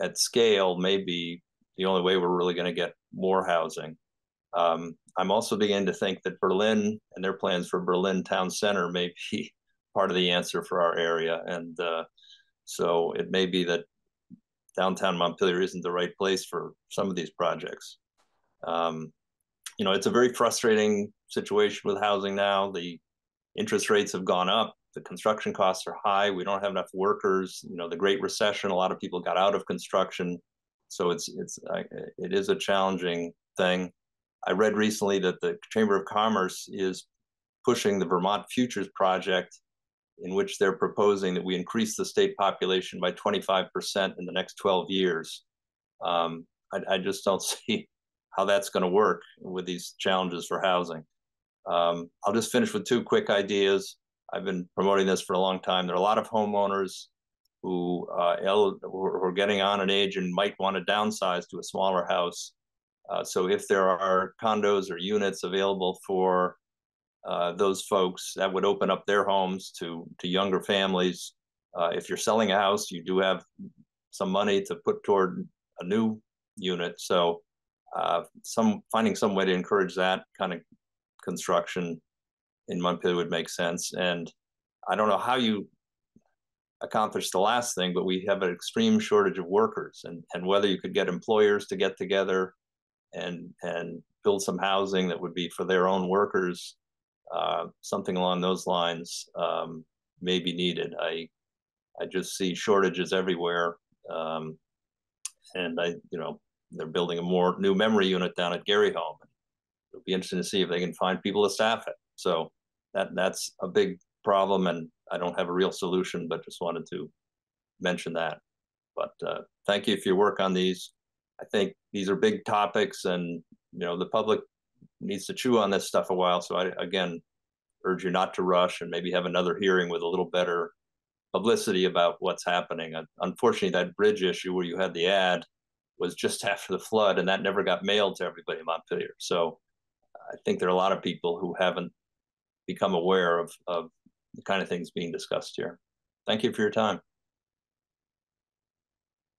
Speaker 2: at scale may be the only way we're really going to get more housing. Um, I'm also beginning to think that Berlin and their plans for Berlin Town Center may be part of the answer for our area. And uh, so it may be that downtown Montpelier isn't the right place for some of these projects. Um, you know, it's a very frustrating situation with housing now. The interest rates have gone up. The construction costs are high. We don't have enough workers. You know, the Great Recession, a lot of people got out of construction. So it's it's it is a challenging thing. I read recently that the Chamber of Commerce is pushing the Vermont Futures Project, in which they're proposing that we increase the state population by 25% in the next 12 years. Um, I, I, just don't [LAUGHS] see how that's going to work with these challenges for housing. Um, I'll just finish with two quick ideas. I've been promoting this for a long time. There are a lot of homeowners who, uh, who are getting on an age and might want to downsize to a smaller house. Uh, so if there are condos or units available for uh, those folks, that would open up their homes to to younger families. Uh, if you're selling a house, you do have some money to put toward a new unit. So uh, some finding some way to encourage that kind of construction in Montpelier would make sense. And I don't know how you accomplish the last thing, but we have an extreme shortage of workers, and and whether you could get employers to get together and and build some housing that would be for their own workers, uh, something along those lines um, may be needed. I I just see shortages everywhere, um, and I you know they're building a more new memory unit down at Gary Home. It'll be interesting to see if they can find people to staff it. So that that's a big problem, and I don't have a real solution, but just wanted to mention that. But uh, thank you for your work on these. I think these are big topics, and you know the public needs to chew on this stuff a while. So I again urge you not to rush and maybe have another hearing with a little better publicity about what's happening. Unfortunately, that bridge issue where you had the ad was just [LAUGHS] after the flood, and that never got mailed to everybody in Montpelier. So uh, I think there are a lot of people who haven't become aware of, of the kind of things being discussed here. Thank you for your time.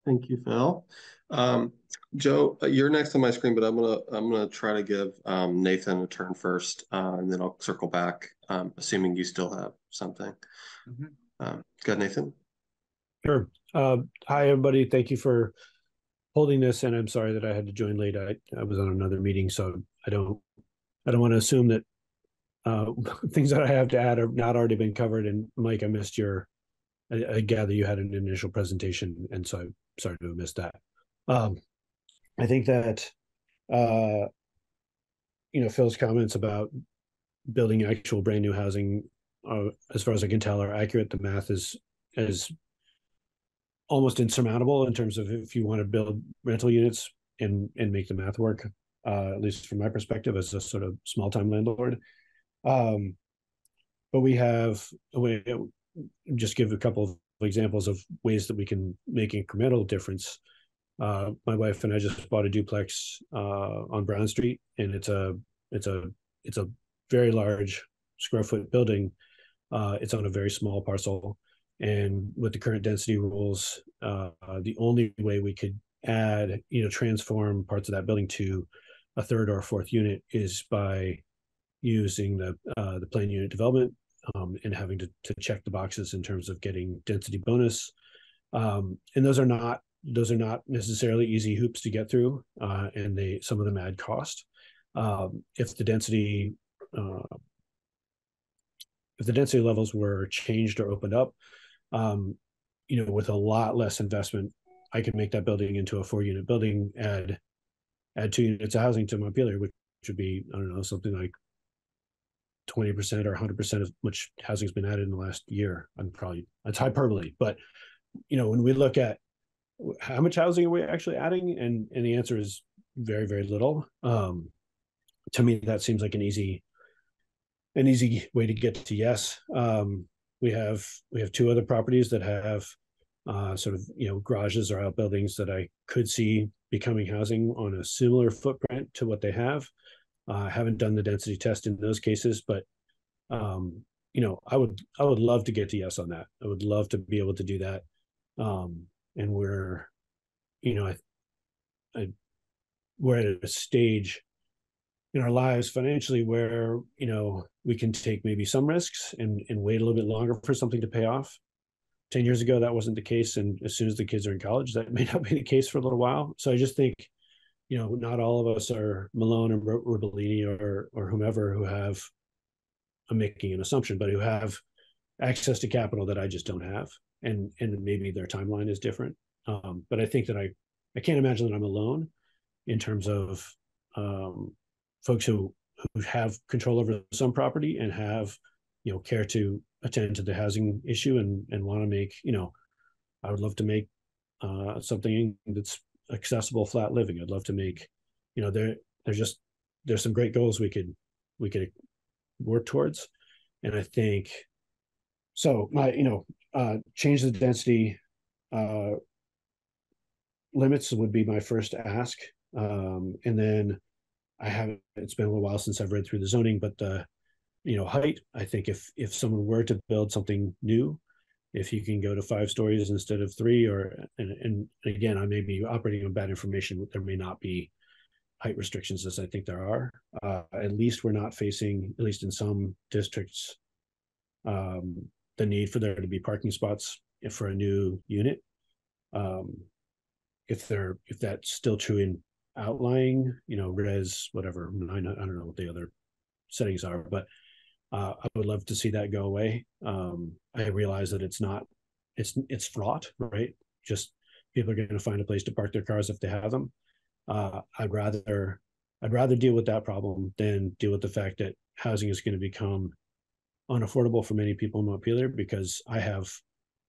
Speaker 1: Thank you, Phil. Um, Joe, uh, you're next on my screen, but I'm gonna I'm gonna try to give um, Nathan a turn first, uh, and then I'll circle back, um, assuming you still have something. Mm -hmm. um, go ahead, Nathan.
Speaker 9: Sure. Uh, hi, everybody. Thank you for holding this, and I'm sorry that I had to join late. I, I was on another meeting, so I don't I don't want to assume that uh, [LAUGHS] things that I have to add are not already been covered. And Mike, I missed your I, I gather you had an initial presentation, and so I'm sorry to have missed that. Um, I think that, uh, you know, Phil's comments about building actual brand new housing, uh, as far as I can tell, are accurate. The math is is almost insurmountable in terms of if you want to build rental units and and make the math work. Uh, at least from my perspective as a sort of small time landlord. Um, but we have a way just give a couple of examples of ways that we can make incremental difference. Uh, my wife and I just bought a duplex uh, on Brown Street, and it's a it's a it's a very large square foot building. Uh, it's on a very small parcel, and with the current density rules, uh, the only way we could add, you know, transform parts of that building to a third or fourth unit is by using the uh, the plan unit development um, and having to, to check the boxes in terms of getting density bonus. Um, and those are not those are not necessarily easy hoops to get through, uh, and they some of them add cost. Um, if the density uh, if the density levels were changed or opened up, um, you know, with a lot less investment, I could make that building into a four unit building, add add two units of housing to Montpelier, which would be I don't know something like 20% or 100% of which housing's been added in the last year. I'm probably, that's hyperbole, but you know, when we look at how much housing are we actually adding? And, and the answer is very, very little. Um, to me, that seems like an easy, an easy way to get to yes. Um, we have, we have two other properties that have uh, sort of, you know, garages or outbuildings that I could see becoming housing on a similar footprint to what they have. I uh, haven't done the density test in those cases, but um, you know, I would I would love to get to yes on that. I would love to be able to do that. Um, and we're, you know, I, I we're at a stage in our lives financially where you know we can take maybe some risks and and wait a little bit longer for something to pay off. Ten years ago, that wasn't the case, and as soon as the kids are in college, that [LAUGHS] may not be the case for a little while. So I just think you know, not all of us are Malone or Rubellini or or whomever who have. I'm making an assumption, but who have access to capital that I just don't have, and and maybe their timeline is different. Um, but I think that I I can't imagine that I'm alone in terms of um, folks who who have control over some property and have you know care to attend to the housing issue and and want to make you know I would love to make uh, something that's accessible flat living. I'd love to make, you know, there there's just there's some great goals we could we could work towards. And I think so my, you know, uh change the density uh limits would be my first ask. Um and then I haven't it's been a little while since I've read through the zoning, but the you know height, I think if if someone were to build something new, if you can go to five stories instead of three or and, and again i may be operating on bad information there may not be height restrictions as i think there are. Uh, at least we're not facing at least in some districts um, the need for there to be parking spots for a new unit. Um, if they're if that's still true in outlying you know res whatever I, I don't know what the other settings are but uh, I would love to see that go away. Um, I realize that it's not, it's it's fraught, right? Just people are going to find a place to park their cars if they have them. Uh, I'd rather I'd rather deal with that problem than deal with the fact that housing is going to become unaffordable for many people in Montpelier because I have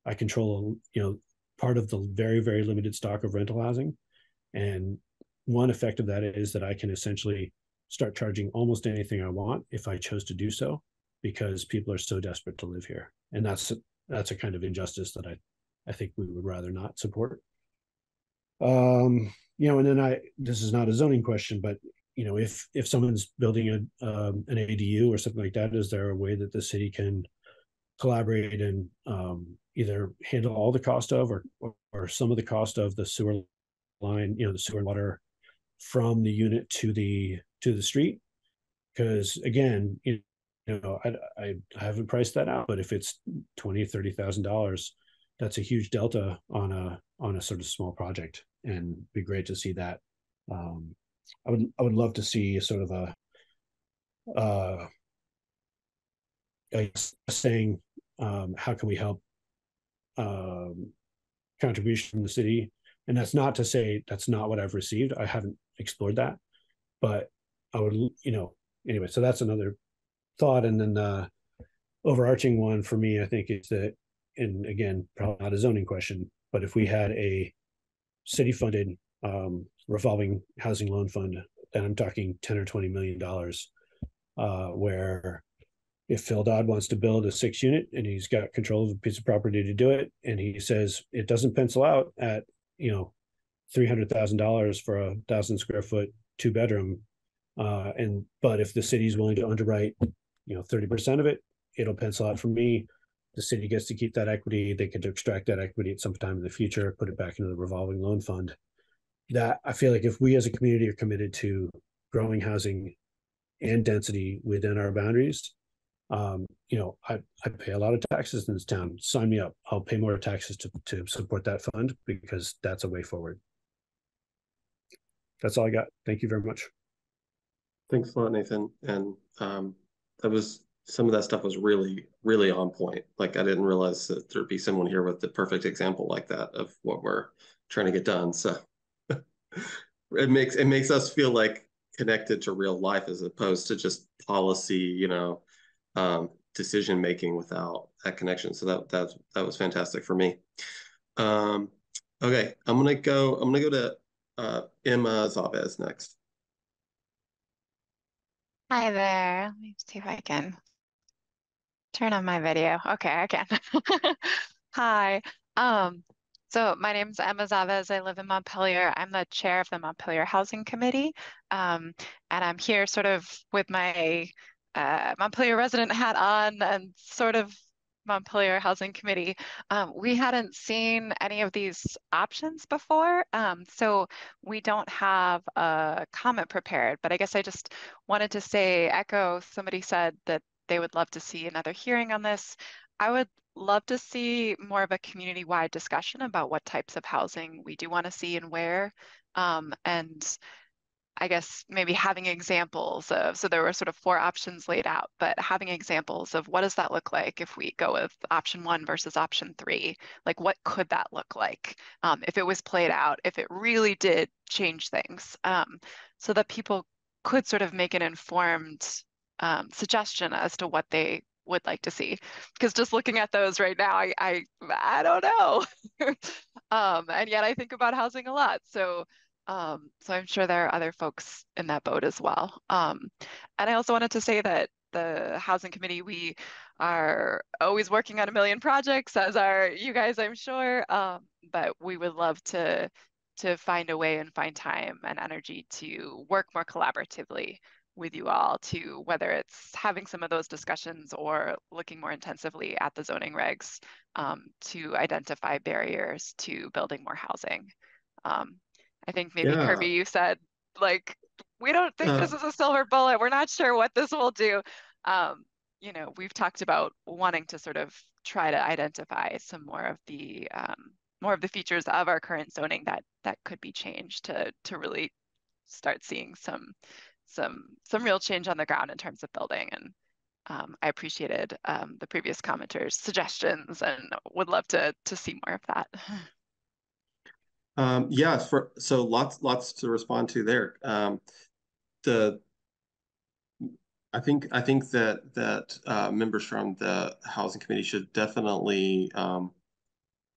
Speaker 9: I control you know part of the very very limited stock of rental housing, and one effect of that is that I can essentially start charging almost anything I want if I chose to do so because people are so desperate to live here. And that's that's a kind of injustice that i i think we would rather not support. Um you know and then i this is not a zoning question but you know if if someone's building a um, an adu or something like that is there a way that the city can collaborate and um, either handle all the cost of or, or, or some of the cost of the sewer line you know the sewer and water from the unit to the to the street? Because again you you know, I, I, haven't priced that out, but if it's twenty, thirty thousand dollars, that's a huge delta on a on a sort of small project, and be great to see that. Um, I would I would love to see sort of a uh, a saying, um, how can we help um, contribution from the city. And that's not to say that's not what I've received. I haven't explored that, but I would, you know, anyway, so that's another thought. And then the overarching one for me, I think is that, and again, probably not a zoning question, but if we had a city funded um, revolving housing loan fund, and I'm talking 10 or 20 million dollars, uh, where if Phil Dodd wants to build a six unit and he's got control of a piece of property to do it, and he says it doesn't pencil out at, you know, three hundred thousand dollars for a thousand square foot two bedroom. Uh, and but if the city's willing to underwrite, you know, thirty percent of it, it'll pencil out for me. The city gets to keep that equity. They could extract that equity at some time in the future, put it back into the revolving loan fund. That I feel like if we as a community are committed to growing housing and density within our boundaries, um, you know, I, I pay a lot of taxes in this town. Sign me up. I'll pay more taxes to, to support that fund because that's a way forward. That's all I got. Thank you very much.
Speaker 1: Thanks a lot, Nathan. And um, that was some of that stuff was really, really on point. Like I didn't realize that there'd be someone here with the perfect example like that of what we're trying to get done. So [LAUGHS] it makes it makes us feel like connected to real life as opposed to just policy, you know, um, decision making without that connection. So that that that was fantastic for me. Um, okay, I'm gonna go. I'm gonna go to uh, Emma Zavez next.
Speaker 10: Hi there. Let me see if I can turn on my video. Okay, I can. [LAUGHS] Hi. Um, so my name is Emma Zavez. I live in Montpelier. I'm the chair of the Montpelier Housing Committee. Um, and I'm here sort of with my uh, Montpelier resident hat on and sort of Montpelier Housing Committee. Um, we hadn't seen any of these options before, um, so we don't have a comment prepared. But I guess I just wanted to say, echo, somebody said that they would love to see another hearing on this. I would love to see more of a community-wide discussion about what types of housing we do want to see and where. Um, and I guess maybe having examples of, so there were sort of four options laid out, but having examples of what does that look like if we go with option one versus option three? Like what could that look like um, if it was played out, if it really did change things um, so that people could sort of make an informed um, suggestion as to what they would like to see because just looking at those right now i i, I don't know [LAUGHS] um, and yet i think about housing a lot so um, so I'm sure there are other folks in that boat as well. Um, and I also wanted to say that the housing committee, we are always working on a million projects, as are you guys, I'm sure. Um, but we would love to to find a way and find time and energy to work more collaboratively with you all to whether it's having some of those discussions or looking more intensively at the zoning regs um, to identify barriers to building more housing. Um, I think maybe
Speaker 1: Yeah.
Speaker 10: Kirby, you said like we don't think
Speaker 1: Uh,
Speaker 10: this is a silver bullet. We're not sure what this will do. Um, you know, we've talked about wanting to sort of try to identify some more of the um, more of the features of our current zoning that that could be changed to to really start seeing some some some real change on the ground in terms of building and um, I appreciated um, the previous commenters' suggestions and would love to to see more of that. [LAUGHS]
Speaker 1: Um, yeah, for so lots lots to respond to there. Um, the I think I think that that uh, members from the housing committee should definitely um,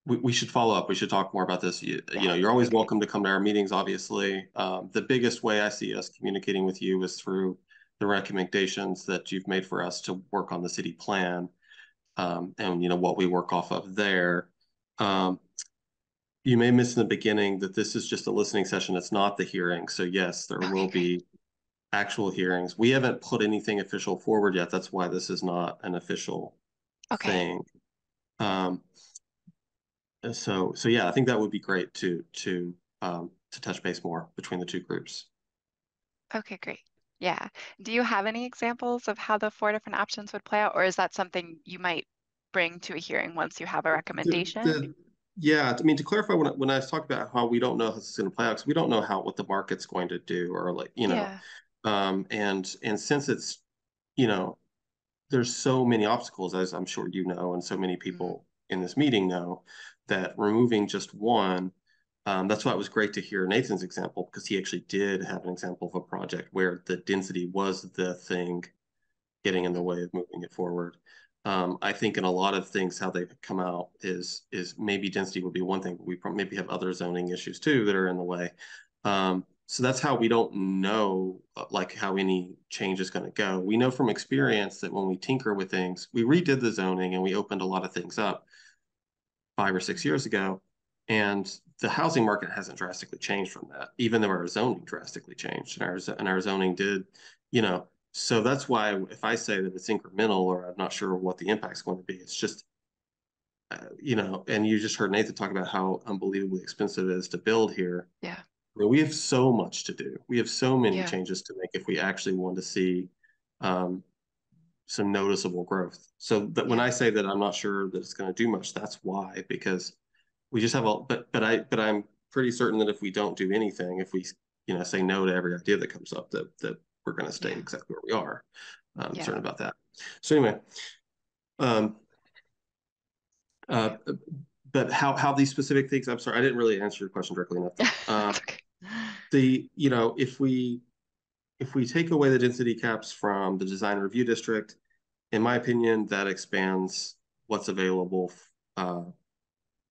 Speaker 1: we, we should follow up. We should talk more about this. You, you know, you're always welcome to come to our meetings. Obviously, um, the biggest way I see us communicating with you is through the recommendations that you've made for us to work on the city plan, um, and you know what we work off of there. Um, you may miss in the beginning that this is just a listening session. It's not the hearing. So yes, there
Speaker 10: Okay,
Speaker 1: will
Speaker 10: great.
Speaker 1: be actual hearings. We haven't put anything official forward yet. That's why this is not an official
Speaker 10: Okay.
Speaker 1: thing. Um, so, so yeah, I think that would be great to, to, um, to touch base more between the two groups.
Speaker 10: Okay, great. Yeah. Do you have any examples of how the four different options would play out, or is that something you might bring to a hearing once you have a
Speaker 1: The-
Speaker 10: recommendation?
Speaker 1: the- yeah, I mean, to clarify, when I, when I was talking about how we don't know how this is going to play out, we don't know how, what the market's going to do or like, you know,
Speaker 10: Yeah.
Speaker 1: Um, and and since it's, you know, there's so many obstacles, as I'm sure you know, and so many
Speaker 10: Mm-hmm.
Speaker 1: people in this meeting know that removing just one, um, that's why it was great to hear Nathan's example because he actually did have an example of a project where the density was the thing getting in the way of moving it forward. Um, I think in a lot of things, how they've come out is is maybe density would be one thing, but we maybe have other zoning issues too that are in the way. Um, so that's how we don't know uh, like how any change is going to go. We know from experience that when we tinker with things, we redid the zoning and we opened a lot of things up five or six years ago, and the housing market hasn't drastically changed from that, even though our zoning drastically changed and our and our zoning did, you know, so that's why if I say that it's incremental or I'm not sure what the impact is going to be, it's just, uh, you know, and you just heard Nathan talk about how unbelievably expensive it is to build here.
Speaker 10: Yeah.
Speaker 1: I mean, we have so much to do. We have so many
Speaker 10: Yeah.
Speaker 1: changes to make if we actually want to see um, some noticeable growth. So that when I say that I'm not sure that it's going to do much, that's why because we just have a. But but I but I'm pretty certain that if we don't do anything, if we you know say no to every idea that comes up, that that we're going to stay
Speaker 10: Yeah.
Speaker 1: exactly where we are. I'm
Speaker 10: Yeah.
Speaker 1: certain about that. So anyway, um, uh, but how how these specific things? I'm sorry, I didn't really answer your question directly enough. [LAUGHS] Uh,
Speaker 10: okay.
Speaker 1: the you know if we if we take away the density caps from the design review district, in my opinion, that expands what's available. Uh,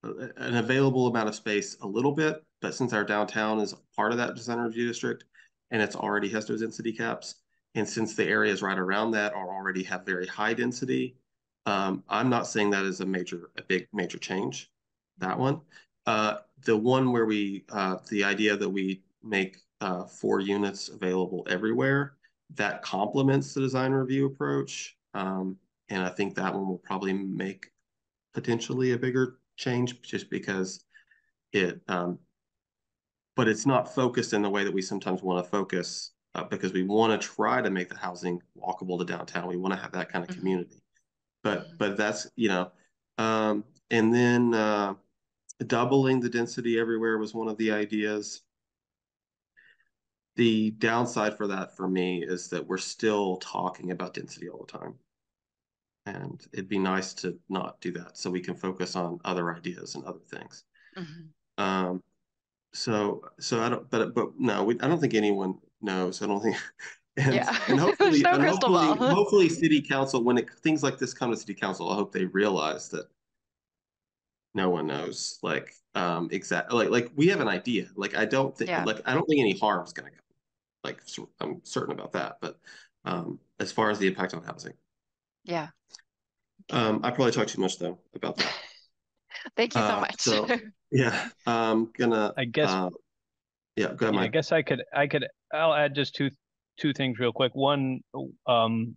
Speaker 1: an available amount of space a little bit, but since our downtown is part of that design review district, and it's already has those density caps. And since the areas right around that are already have very high density, um, I'm not saying that is a major, a big major change. That one, uh, the one where we, uh, the idea that we make uh, four units available everywhere, that complements the design review approach. Um, and I think that one will probably make potentially a bigger change just because it um, but it's not focused in the way that we sometimes want to focus uh, because we want to try to make the housing walkable to downtown. We want to have that kind of
Speaker 10: Mhm.
Speaker 1: community. But but that's you know, um, and then uh, doubling the density everywhere was one of the ideas. The downside for that for me is that we're still talking about density all the time. And it'd be nice to not do that so we can focus on other ideas and other things.
Speaker 10: Mhm.
Speaker 1: Um, so, so I don't, but, but no, we, I don't think anyone knows. I don't think. [LAUGHS] And,
Speaker 10: Yeah.
Speaker 1: and [LAUGHS] hopefully,
Speaker 10: no
Speaker 1: and hopefully, [LAUGHS] hopefully city council, when it, things like this come to city council, I hope they realize that no one knows, like, um, exactly, like, like, we have an idea, like, I don't think,
Speaker 10: Yeah.
Speaker 1: like, I don't think any harm's gonna come. Like, I'm certain about that, but, um, as far as the impact on housing,
Speaker 10: Yeah.
Speaker 1: um, I probably talked too much though about that.
Speaker 10: Thank you so
Speaker 1: Uh,
Speaker 10: much.
Speaker 1: so- [LAUGHS] Yeah, I'm gonna.
Speaker 3: I guess-
Speaker 1: uh, Yeah, go ahead,
Speaker 3: Yeah, I guess I could, I could, I'll add just two, two things real quick. One, um,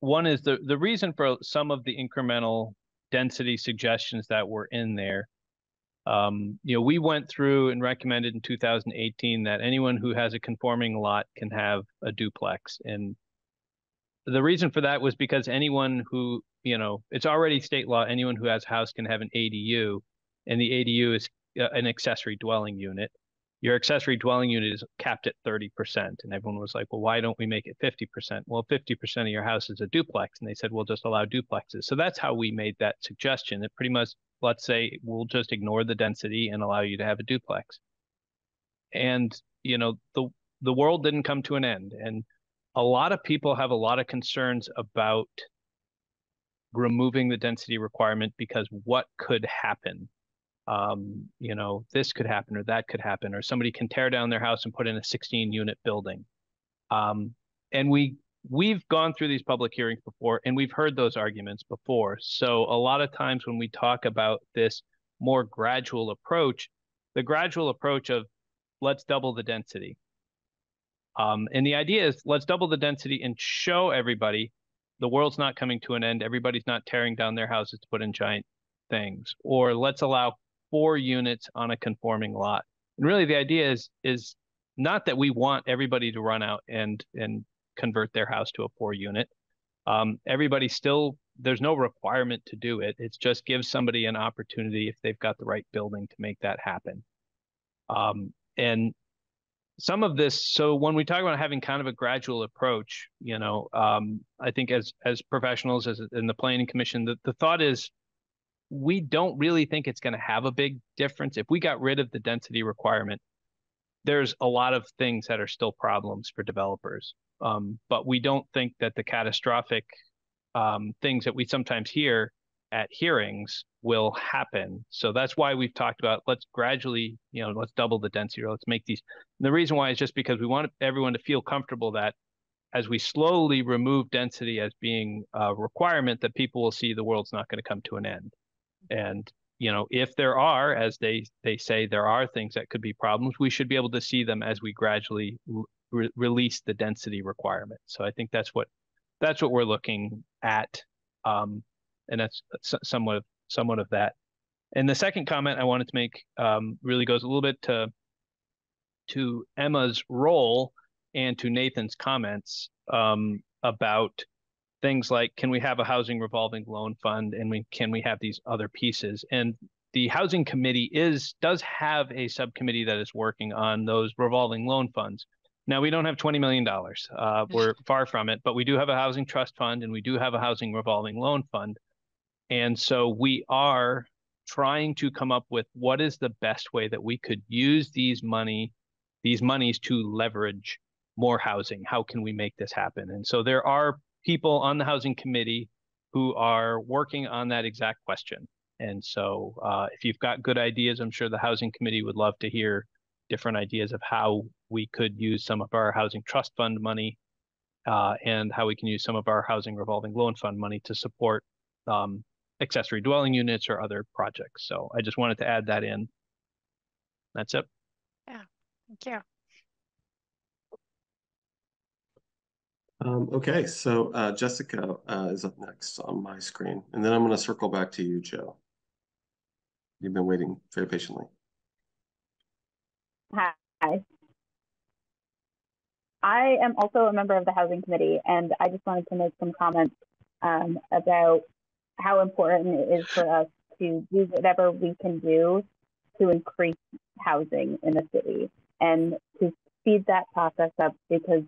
Speaker 3: one is the, the reason for some of the incremental density suggestions that were in there. Um, you know, we went through and recommended in two thousand eighteen that anyone who has a conforming lot can have a duplex. And the reason for that was because anyone who, you know, it's already state law, anyone who has a house can have an ADU. And the ADU is uh, an accessory dwelling unit your accessory dwelling unit is capped at 30%. And everyone was like, well, why don't we make it 50%? Well, 50% of your house is a duplex. And they said, we'll just allow duplexes. So that's how we made that suggestion. It pretty much, let's say, we'll just ignore the density and allow you to have a duplex. And, you know, the, the world didn't come to an end. And a lot of people have a lot of concerns about removing the density requirement because what could happen um, you know, this could happen or that could happen, or somebody can tear down their house and put in a 16 unit building. Um, and we we've gone through these public hearings before and we've heard those arguments before. So a lot of times when we talk about this more gradual approach, the gradual approach of let's double the density. Um, and the idea is let's double the density and show everybody the world's not coming to an end. Everybody's not tearing down their houses to put in giant things. Or let's allow four units on a conforming lot. And really the idea is is not that we want everybody to run out and and convert their house to a four unit. Um, everybody still there's no requirement to do it. It's just gives somebody an opportunity if they've got the right building to make that happen. Um, and some of this, so when we talk about having kind of a gradual approach, you know, um, I think as as professionals, as in the planning commission, the, the thought is we don't really think it's going to have a big difference. If we got rid of the density requirement, there's a lot of things that are still problems for developers. Um, but we don't think that the catastrophic um, things that we sometimes hear at hearings will happen. So that's why we've talked about let's gradually, you know, let's double the density or let's make these. And the reason why is just because we want everyone to feel comfortable that as we slowly remove density as being a requirement, that people will see the world's not going to come to an end. And you know, if there are, as they they say, there are things that could be problems, we should be able to see them as we gradually re release the density requirement. So I think that's what that's what we're looking at, um, and that's somewhat of somewhat of that. And the second comment I wanted to make um, really goes a little bit to to Emma's role and to Nathan's comments um, about things like can we have a housing revolving loan fund and we can we have these other pieces? And the housing committee is does have a subcommittee that is working on those revolving loan funds. Now we don't have 20 million dollars uh, we're [LAUGHS] far from it but we do have a housing trust fund and we do have a housing revolving loan fund and so we are trying to come up with what is the best way that we could use these money these monies to leverage more housing. How can we make this happen? And so there are people on the housing committee who are working on that exact question. And so uh, if you've got good ideas, I'm sure the housing committee would love to hear different ideas of how we could use some of our housing trust fund money uh, and how we can use some of our housing revolving loan fund money to support um, accessory dwelling units or other projects. So I just wanted to add that in. That's it.
Speaker 10: Yeah, thank you.
Speaker 1: Um, okay, so uh, Jessica uh, is up next on my screen, and then I'm going to circle back to you, Joe. You've been waiting very patiently.
Speaker 11: Hi. I am also a member of the Housing Committee, and I just wanted to make some comments um, about how important it is for us to do whatever we can do to increase housing in the city and to speed that process up because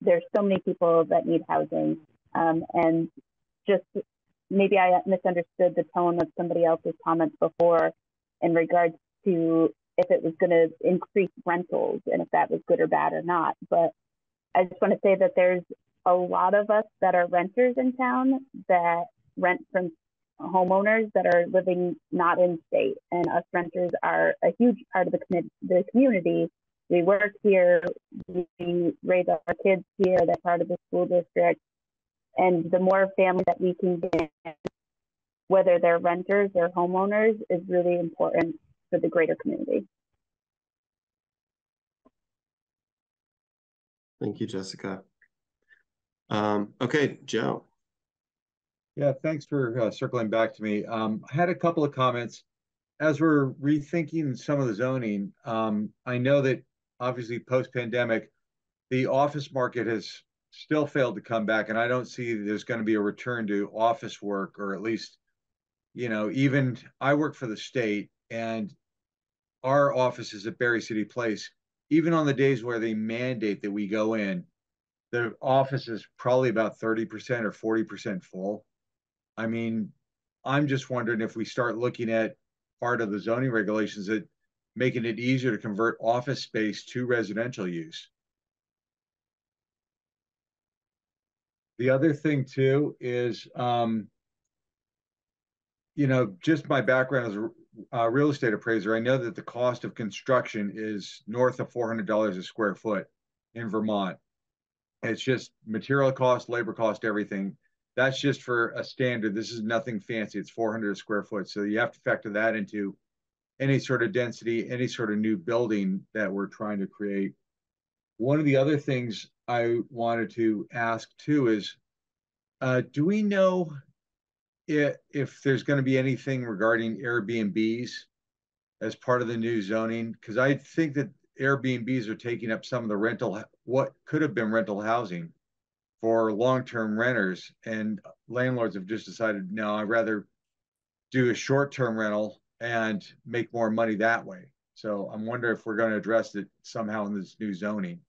Speaker 11: there's so many people that need housing. Um, and just maybe I misunderstood the tone of somebody else's comments before in regards to if it was going to increase rentals and if that was good or bad or not. But I just want to say that there's a lot of us that are renters in town that rent from homeowners that are living not in state. And us renters are a huge part of the, the community we work here, we raise our kids here, they're part of the school district. And the more families that we can get, whether they're renters or homeowners, is really important for the greater community.
Speaker 1: Thank you, Jessica. Um, okay, Joe.
Speaker 6: Yeah, thanks for uh, circling back to me. Um, I had a couple of comments. As we're rethinking some of the zoning, um, I know that obviously post-pandemic, the office market has still failed to come back, and I don't see there's going to be a return to office work, or at least, you know, even I work for the state, and our office is at Barre City Place. Even on the days where they mandate that we go in, the office is probably about 30% or 40% full. I mean, I'm just wondering if we start looking at part of the zoning regulations that making it easier to convert office space to residential use. The other thing too is, um, you know, just my background as a real estate appraiser, I know that the cost of construction is north of $400 a square foot in Vermont. It's just material cost, labor cost, everything. That's just for a standard. This is nothing fancy. It's 400 square foot. So you have to factor that into any sort of density, any sort of new building that we're trying to create. One of the other things I wanted to ask too is, uh, do we know if, if there's going to be anything regarding Airbnbs as part of the new zoning? Because I think that Airbnbs are taking up some of the rental, what could have been rental housing for long-term renters, and landlords have just decided, no, I'd rather do a short-term rental and make more money that way. So I'm wondering if we're going to address it somehow in this new zoning.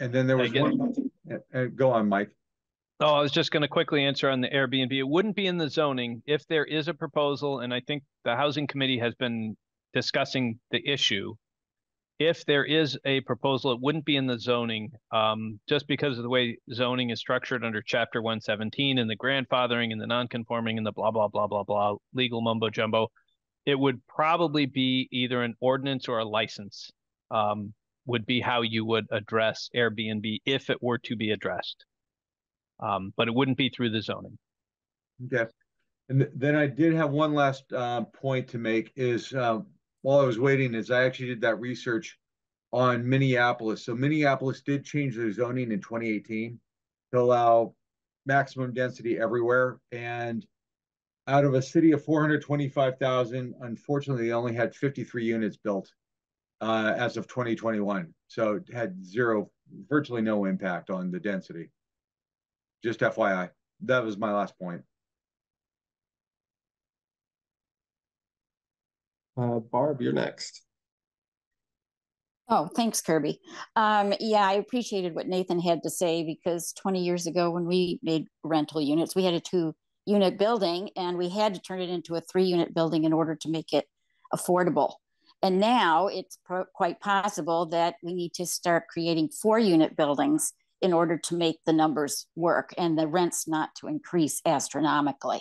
Speaker 6: And then there was one, uh, go on, Mike.
Speaker 3: Oh, I was just going to quickly answer on the Airbnb. It wouldn't be in the zoning if there is a proposal, and I think the housing committee has been discussing the issue. If there is a proposal, it wouldn't be in the zoning, um, just because of the way zoning is structured under chapter one seventeen and the grandfathering and the non-conforming and the blah, blah, blah, blah, blah, legal mumbo jumbo. It would probably be either an ordinance or a license, um, would be how you would address Airbnb if it were to be addressed. Um, but it wouldn't be through the zoning.
Speaker 6: Okay. And th- then I did have one last uh, point to make is uh, while I was waiting is I actually did that research on Minneapolis. So Minneapolis did change their zoning in 2018 to allow maximum density everywhere. And out of a city of 425,000, unfortunately, they only had 53 units built uh, as of 2021. So it had zero, virtually no impact on the density. Just FYI, that was my last point.
Speaker 1: Uh, Barb, you're next.
Speaker 5: Oh, thanks, Kirby. Um, yeah, I appreciated what Nathan had to say because 20 years ago, when we made rental units, we had a two unit building and we had to turn it into a three unit building in order to make it affordable. And now it's pro- quite possible that we need to start creating four unit buildings in order to make the numbers work and the rents not to increase astronomically.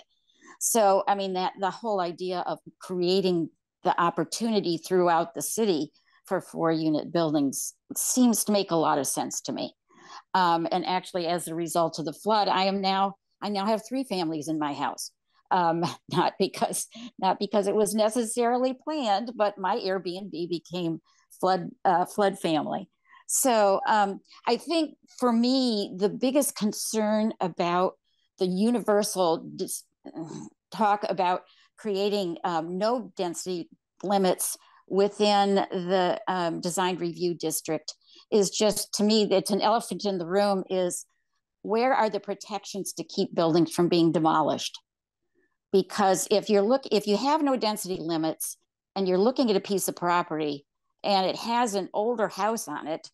Speaker 5: So, I mean, that the whole idea of creating the opportunity throughout the city for four unit buildings seems to make a lot of sense to me. Um, and actually, as a result of the flood, I am now I now have three families in my house. Um, [LAUGHS] not because not because it was necessarily planned, but my Airbnb became flood uh, flood family. So um, I think for me, the biggest concern about the universal dis- talk about creating um, no density limits within the um, design review district is just to me it's an elephant in the room is where are the protections to keep buildings from being demolished? Because if you're look if you have no density limits and you're looking at a piece of property and it has an older house on it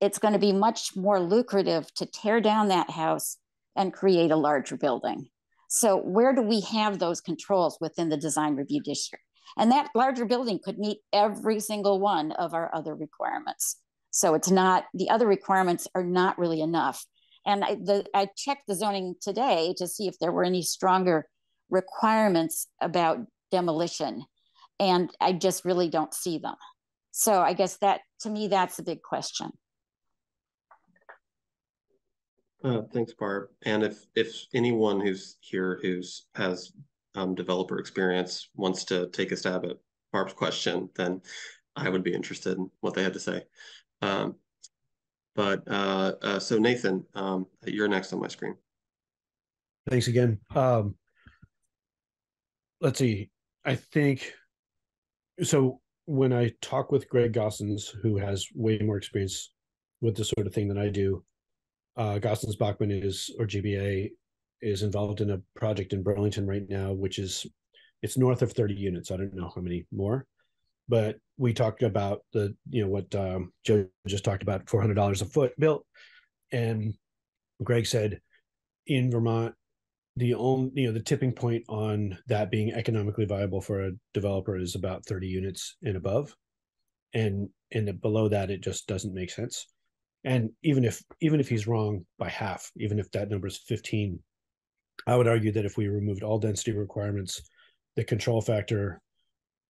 Speaker 5: it's going to be much more lucrative to tear down that house and create a larger building so where do we have those controls within the design review district and that larger building could meet every single one of our other requirements. So it's not, the other requirements are not really enough. And I, the, I checked the zoning today to see if there were any stronger requirements about demolition. And I just really don't see them. So I guess that, to me, that's a big question.
Speaker 1: Uh, thanks, Barb. And if if anyone who's here who's has um, developer experience wants to take a stab at Barb's question, then I would be interested in what they had to say. Um, but uh, uh, so Nathan, um, you're next on my screen.
Speaker 9: Thanks again. Um, let's see. I think so. When I talk with Greg Gossens, who has way more experience with this sort of thing than I do, uh, Gossens Bachman is or GBA is involved in a project in Burlington right now, which is it's north of 30 units. I don't know how many more, but we talked about the you know what um, Joe just talked about, $400 a foot built, and Greg said in Vermont the only you know the tipping point on that being economically viable for a developer is about 30 units and above. And and below that it just doesn't make sense and even if even if he's wrong by half even if that number is 15 I would argue that if we removed all density requirements, the control factor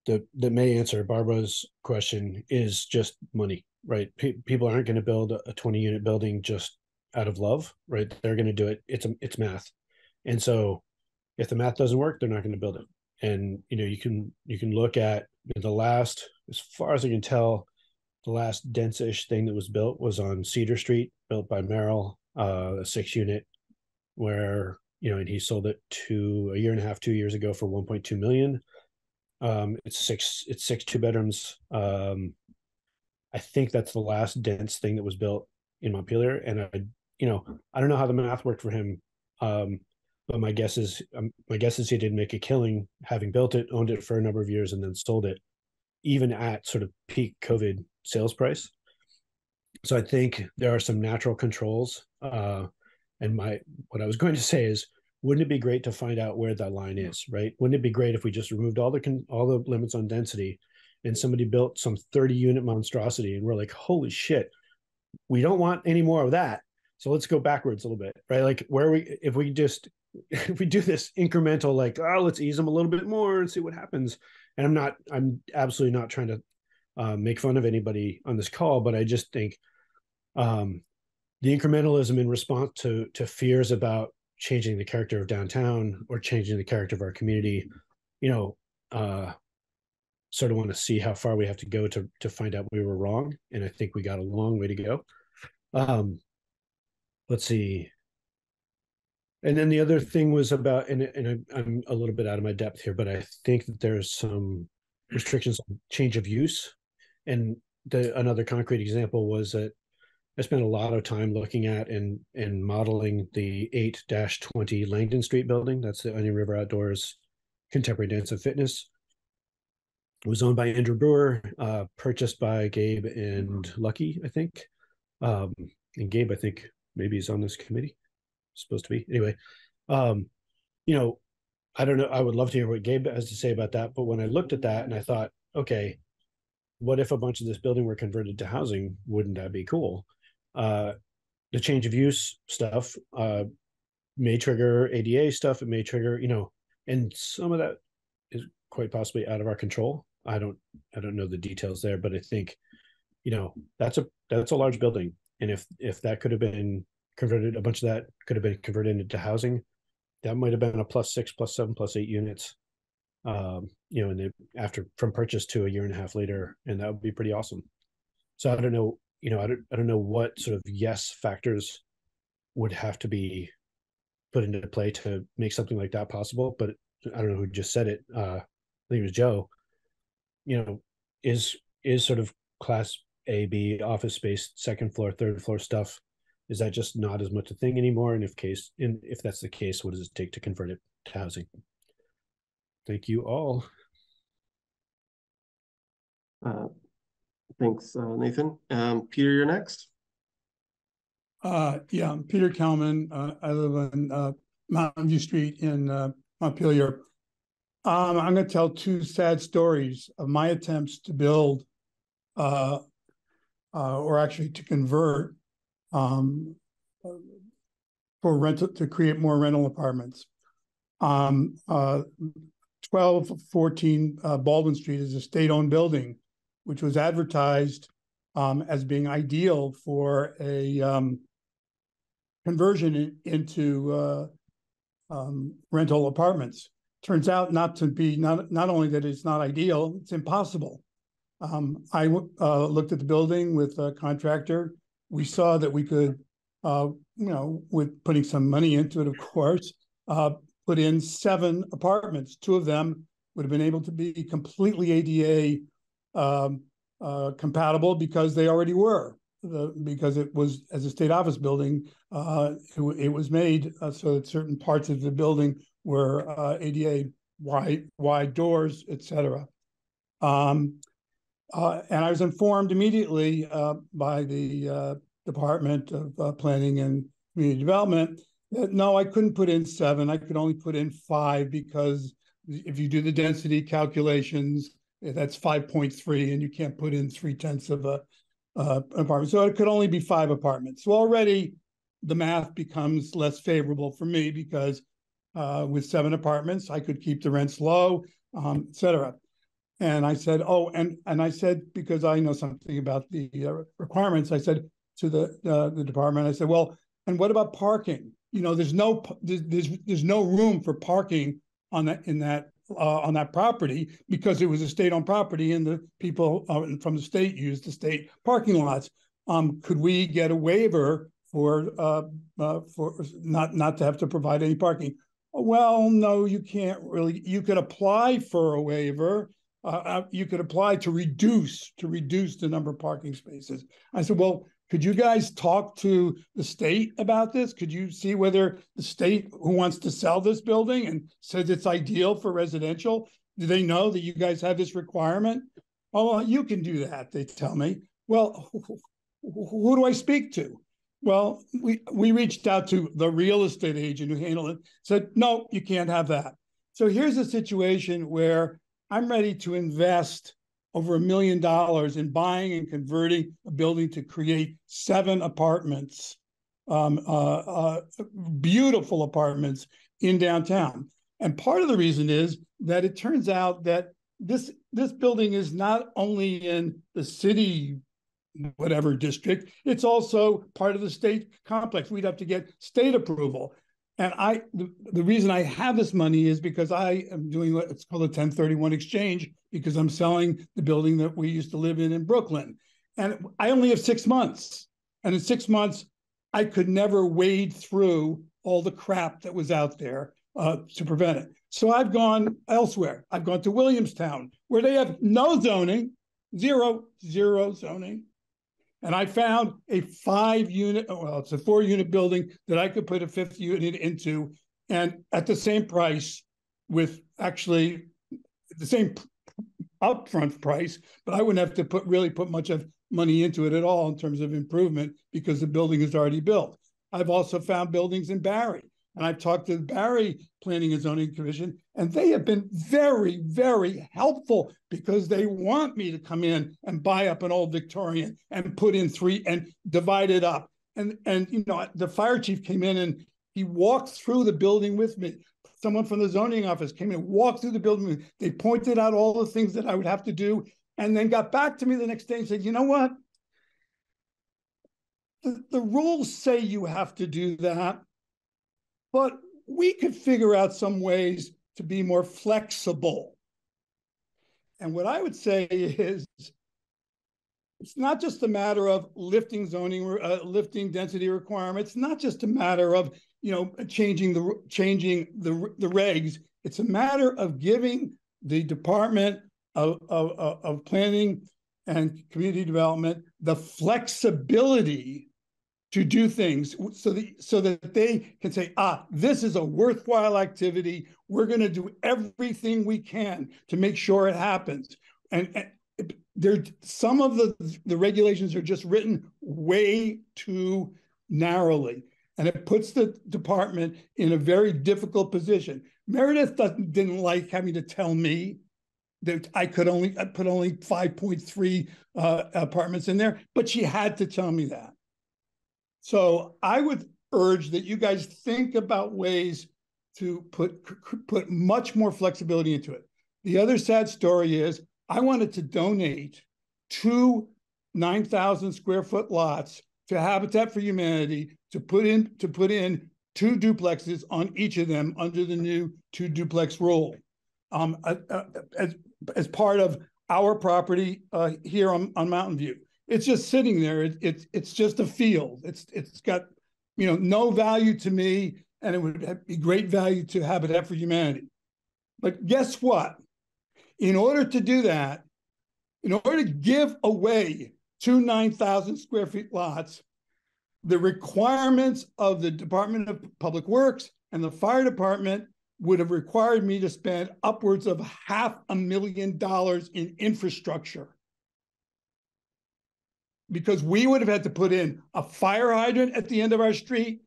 Speaker 9: that that may answer Barbara's question is just money, right? P- people aren't going to build a 20 unit building just out of love, right? They're going to do it. It's a, it's math, and so if the math doesn't work, they're not going to build it. And you know, you can you can look at the last, as far as I can tell, the last dense-ish thing that was built was on Cedar Street, built by Merrill, uh, a six unit, where you know, and he sold it to a year and a half, two years ago for 1.2 million. Um, it's six, it's six two bedrooms. Um, I think that's the last dense thing that was built in Montpelier. And I, you know, I don't know how the math worked for him. Um, but my guess is, um, my guess is he did make a killing having built it, owned it for a number of years, and then sold it, even at sort of peak COVID sales price. So I think there are some natural controls uh, And my what I was [LAUGHS] going to say is, wouldn't it be great to find out where that line is, right? Wouldn't it be great if we just removed all the con- all the limits on density, and somebody built some thirty unit monstrosity, and we're like, holy shit, we don't want any more of that. So let's go backwards a little bit, right? Like where we if we just [LAUGHS] if we do this incremental, like oh, let's ease them a little bit more and see what happens. And I'm not, I'm absolutely not trying to uh, make fun of anybody on this call, but I just think um, the incrementalism in response to to fears about changing the character of downtown or changing the character of our community, you know, uh, sort of want to see how far we have to go to to find out we were wrong, and I think we got a long way to go. Um, let's see. And then the other thing was about, and and I'm a little bit out of my depth here, but I think that there's some restrictions on change of use. And the another concrete example was that I spent a lot of time looking at and and modeling the 8-20 Langdon Street building. That's the Onion River Outdoors Contemporary Dance and Fitness. It was owned by Andrew Brewer, uh, purchased by Gabe and Lucky, I think. Um, and Gabe, I think maybe is on this committee supposed to be. Anyway um you know i don't know i would love to hear what gabe has to say about that but when i looked at that and i thought okay what if a bunch of this building were converted to housing? Wouldn't that be cool? Uh the change of use stuff uh may trigger ada stuff. It may trigger you know and some of that is quite possibly out of our control. I don't i don't know the details there but i think you know that's a that's a large building. And if if that could have been converted a bunch of that could have been converted into housing. That might have been a plus six plus seven plus eight units um you know and then after from purchase to a year and a half later and that would be pretty awesome. So i don't know you know i don't, I don't know what sort of yes factors would have to be put into play to make something like that possible but i don't know who just said it uh i think it was joe. You know is is sort of class a b office space second floor third floor stuff is that just not as much a thing anymore? And if case, and if that's the case, what does it take to convert it to housing? Thank you all.
Speaker 1: Uh, thanks, uh, Nathan. Um, Peter, you're next.
Speaker 12: Uh, yeah, I'm Peter Kelman. Uh, I live on uh, Mountain View Street in uh, Montpelier. Um, I'm going to tell two sad stories of my attempts to build, uh, uh, or actually to convert um, for rental to create more rental apartments. Um, uh, 1214 uh, Baldwin Street is a state-owned building, which was advertised um, as being ideal for a um, conversion in, into uh, um, rental apartments. Turns out not to be not not only that it's not ideal, it's impossible. Um, I uh, looked at the building with a contractor we saw that we could, uh, you know, with putting some money into it, of course, uh, put in seven apartments. Two of them would have been able to be completely ADA um, uh, compatible because they already were. The, because it was as a state office building, uh, it, it, was made uh, so that certain parts of the building were uh, ADA wide wide doors, etc. Um, uh, and I was informed immediately uh, by the uh, Department of uh, Planning and Community Development that no, I couldn't put in seven. I could only put in five because if you do the density calculations, eh, that's 5.3 and you can't put in three tenths of a uh, apartment. So it could only be five apartments. So already the math becomes less favorable for me because uh, with seven apartments, I could keep the rents low, um, et cetera. And I said, oh, and and I said because I know something about the uh, requirements. I said to the uh, the department, I said, well, and what about parking? You know, there's no there's there's no room for parking on that in that uh, on that property because it was a state-owned property and the people uh, from the state used the state parking lots. Um, could we get a waiver for uh, uh, for not not to have to provide any parking? Well, no, you can't really. You could apply for a waiver uh, uh, you could apply to reduce to reduce the number of parking spaces. I said, well, could you guys talk to the state about this? Could you see whether the state who wants to sell this building and says it's ideal for residential, do they know that you guys have this requirement? Oh, you can do that, they tell me. Well, who do I speak to? Well, we, we reached out to the real estate agent who handled it, said, no, you can't have that. So here's a situation where I'm ready to invest over a million dollars in buying and converting a building to create seven apartments, um, uh, uh, beautiful apartments in downtown. And part of the reason is that it turns out that this this building is not only in the city whatever district it's also part of the state complex we'd have to get state approval and i the, the reason i have this money is because i am doing what's called a 1031 exchange because i'm selling the building that we used to live in in brooklyn and i only have six months and in six months i could never wade through all the crap that was out there uh, to prevent it so I've gone elsewhere. I've gone to Williamstown, where they have no zoning, zero, zero zoning. And I found a five unit, oh, well, it's a four unit building that I could put a fifth unit into and at the same price with actually the same upfront price, but I wouldn't have to put really put much of money into it at all in terms of improvement because the building is already built. I've also found buildings in Barre and I've talked to the Barre Planning and Zoning Commission, and they have been very, very helpful because they want me to come in and buy up an old Victorian and put in three and divide it up. And and you know, the fire chief came in and he walked through the building with me. Someone from the zoning office came in, walked through the building. They pointed out all the things that I would have to do, and then got back to me the next day and said, "You know what? The, the rules say you have to do that, but we could figure out some ways to be more flexible. And what I would say is it's not just a matter of lifting zoning, uh, lifting density requirements. Not just a matter of you know changing the changing the the regs. It's a matter of giving the Department of, of, of Planning and Community Development the flexibility to do things so that so that they can say ah this is a worthwhile activity. We're going to do everything we can to make sure it happens. And, and there some of the the regulations are just written way too narrowly and it puts the department in a very difficult position. Meredith doesn't didn't like having to tell me that I could only I put only 5.3 uh, apartments in there, but she had to tell me that. So I would urge that you guys think about ways to put put much more flexibility into it. The other sad story is I wanted to donate two 9,000 square foot lots to Habitat for Humanity to put in to put in two duplexes on each of them under the new two duplex rule, um, uh, uh, as as part of our property uh, here on, on Mountain View it's just sitting there. It, it's it's just a field. It's it's got you know no value to me, and it would be great value to Habitat for Humanity. But guess what? In order to do that, in order to give away two 9,000 square feet lots, the requirements of the Department of Public Works and the fire department would have required me to spend upwards of half a million dollars in infrastructure because we would have had to put in a fire hydrant at the end of our street,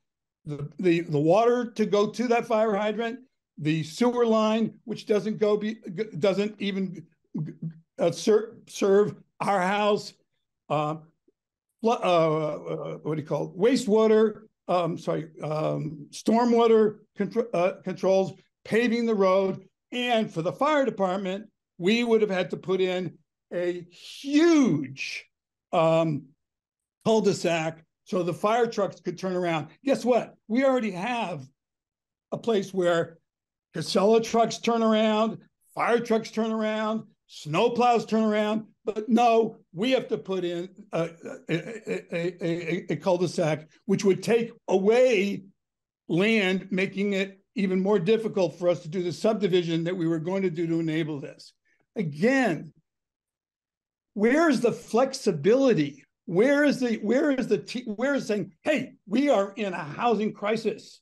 Speaker 12: the, the, the water to go to that fire hydrant, the sewer line, which doesn't go be, doesn't even uh, ser serve our house, uh, uh, uh, what do you call it? Wastewater, um, sorry, um, stormwater uh, controls, paving the road. And for the fire department, we would have had to put in a huge um, cul-de-sac so the fire trucks could turn around. Guess what? We already have a place where Casella trucks turn around, fire trucks turn around, snow plows turn around. But no, we have to put in a, a, a, a, a cul-de-sac, which would take away land, making it even more difficult for us to do the subdivision that we were going to do to enable this. Again, where is the flexibility? Where is the where is the t- where is saying, hey, we are in a housing crisis.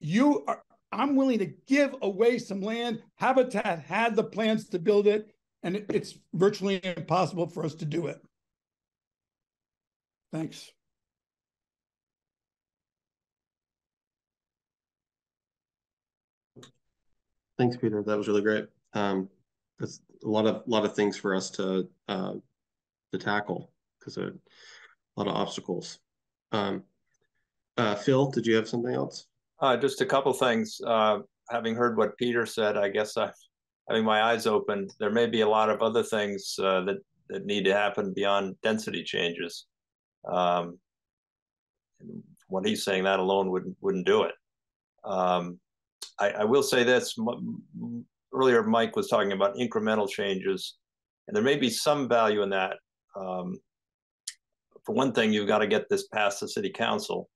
Speaker 12: You are I'm willing to give away some land. Habitat had the plans to build it, and it, it's virtually impossible for us to do it. Thanks.
Speaker 1: Thanks, Peter. That was really great. Um, that's a lot of, lot of things for us to, uh, to tackle because a lot of obstacles. Um, uh, Phil, did you have something else?
Speaker 2: Uh, just a couple things. Uh, having heard what Peter said, I guess I, having my eyes open, there may be a lot of other things uh, that that need to happen beyond density changes. Um, what he's saying, that alone wouldn't wouldn't do it. Um, I, I, will say this: earlier, Mike was talking about incremental changes, and there may be some value in that. Um, for one thing, you've got to get this past the city council,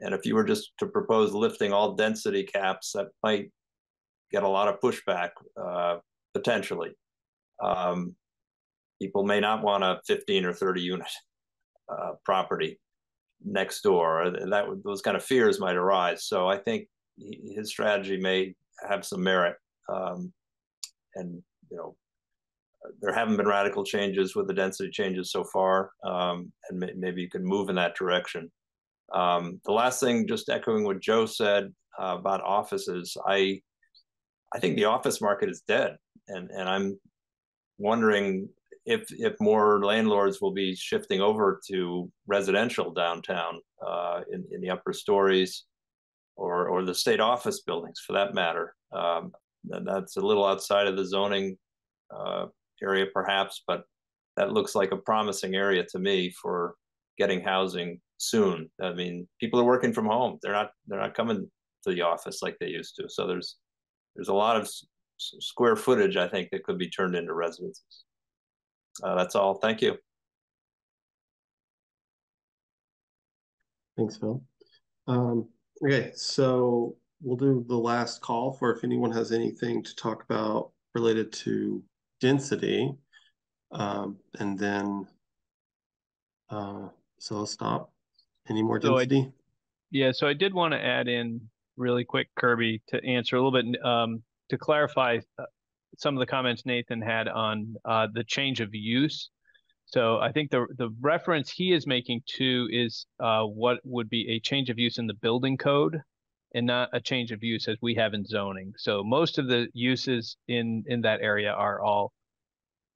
Speaker 2: and if you were just to propose lifting all density caps, that might get a lot of pushback uh, potentially. Um, people may not want a 15 or 30 unit uh, property next door. That those kind of fears might arise. So I think his strategy may have some merit. Um, and you know, there haven't been radical changes with the density changes so far, um, and may, maybe you can move in that direction. Um, the last thing, just echoing what Joe said uh, about offices, I I think the office market is dead, and and I'm wondering if if more landlords will be shifting over to residential downtown uh, in in the upper stories, or or the state office buildings for that matter. Um, that's a little outside of the zoning uh, area, perhaps, but that looks like a promising area to me for getting housing soon. I mean, people are working from home; they're not they're not coming to the office like they used to. So there's there's a lot of square footage I think that could be turned into residences. Uh, that's all. Thank you.
Speaker 1: Thanks, Phil. Um, okay, so we'll do the last call for if anyone has anything to talk about related to density. Um, and then, uh, so I'll stop. Any more density?
Speaker 3: So I, yeah, so I did want to add in really quick, Kirby, to answer a little bit, um, to clarify uh, some of the comments Nathan had on uh, the change of use. So I think the the reference he is making to is uh, what would be a change of use in the building code, and not a change of use as we have in zoning. So most of the uses in in that area are all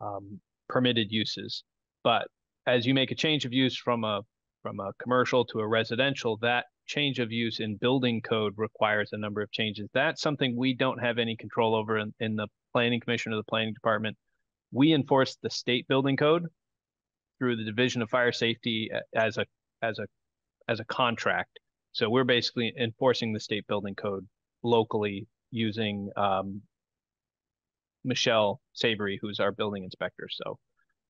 Speaker 3: um, permitted uses, but as you make a change of use from a from a commercial to a residential, that change of use in building code requires a number of changes. That's something we don't have any control over in, in the planning commission or the planning department. We enforce the state building code through the division of fire safety as a as a as a contract. So we're basically enforcing the state building code locally using um, Michelle Savory, who's our building inspector. So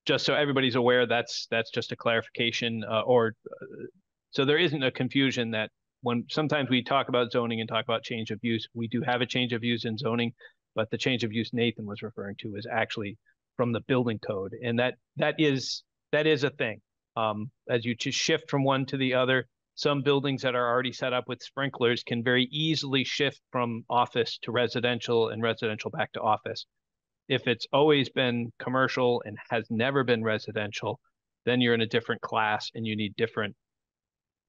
Speaker 3: just so everybody's aware, that's that's just a clarification, uh, or uh, so there isn't a confusion that when sometimes we talk about zoning and talk about change of use, we do have a change of use in zoning, but the change of use Nathan was referring to is actually from the building code, and that that is that is a thing. Um, as you just shift from one to the other, some buildings that are already set up with sprinklers can very easily shift from office to residential and residential back to office if it's always been commercial and has never been residential, then you're in a different class and you need different,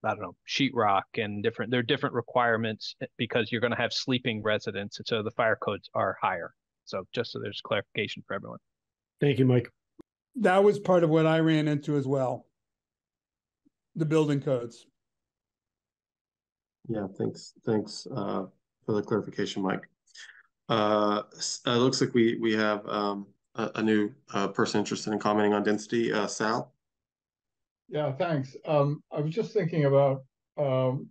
Speaker 3: I don't know, sheetrock and different, there are different requirements because you're going to have sleeping residents. And so the fire codes are higher. So just so there's clarification for everyone.
Speaker 9: Thank you, Mike.
Speaker 12: That was part of what I ran into as well. The building codes.
Speaker 1: Yeah, thanks. Thanks uh, for the clarification, Mike. Uh, it looks like we we have um, a, a new uh, person interested in commenting on density. Uh, Sal.
Speaker 13: Yeah, thanks. Um, I was just thinking about um,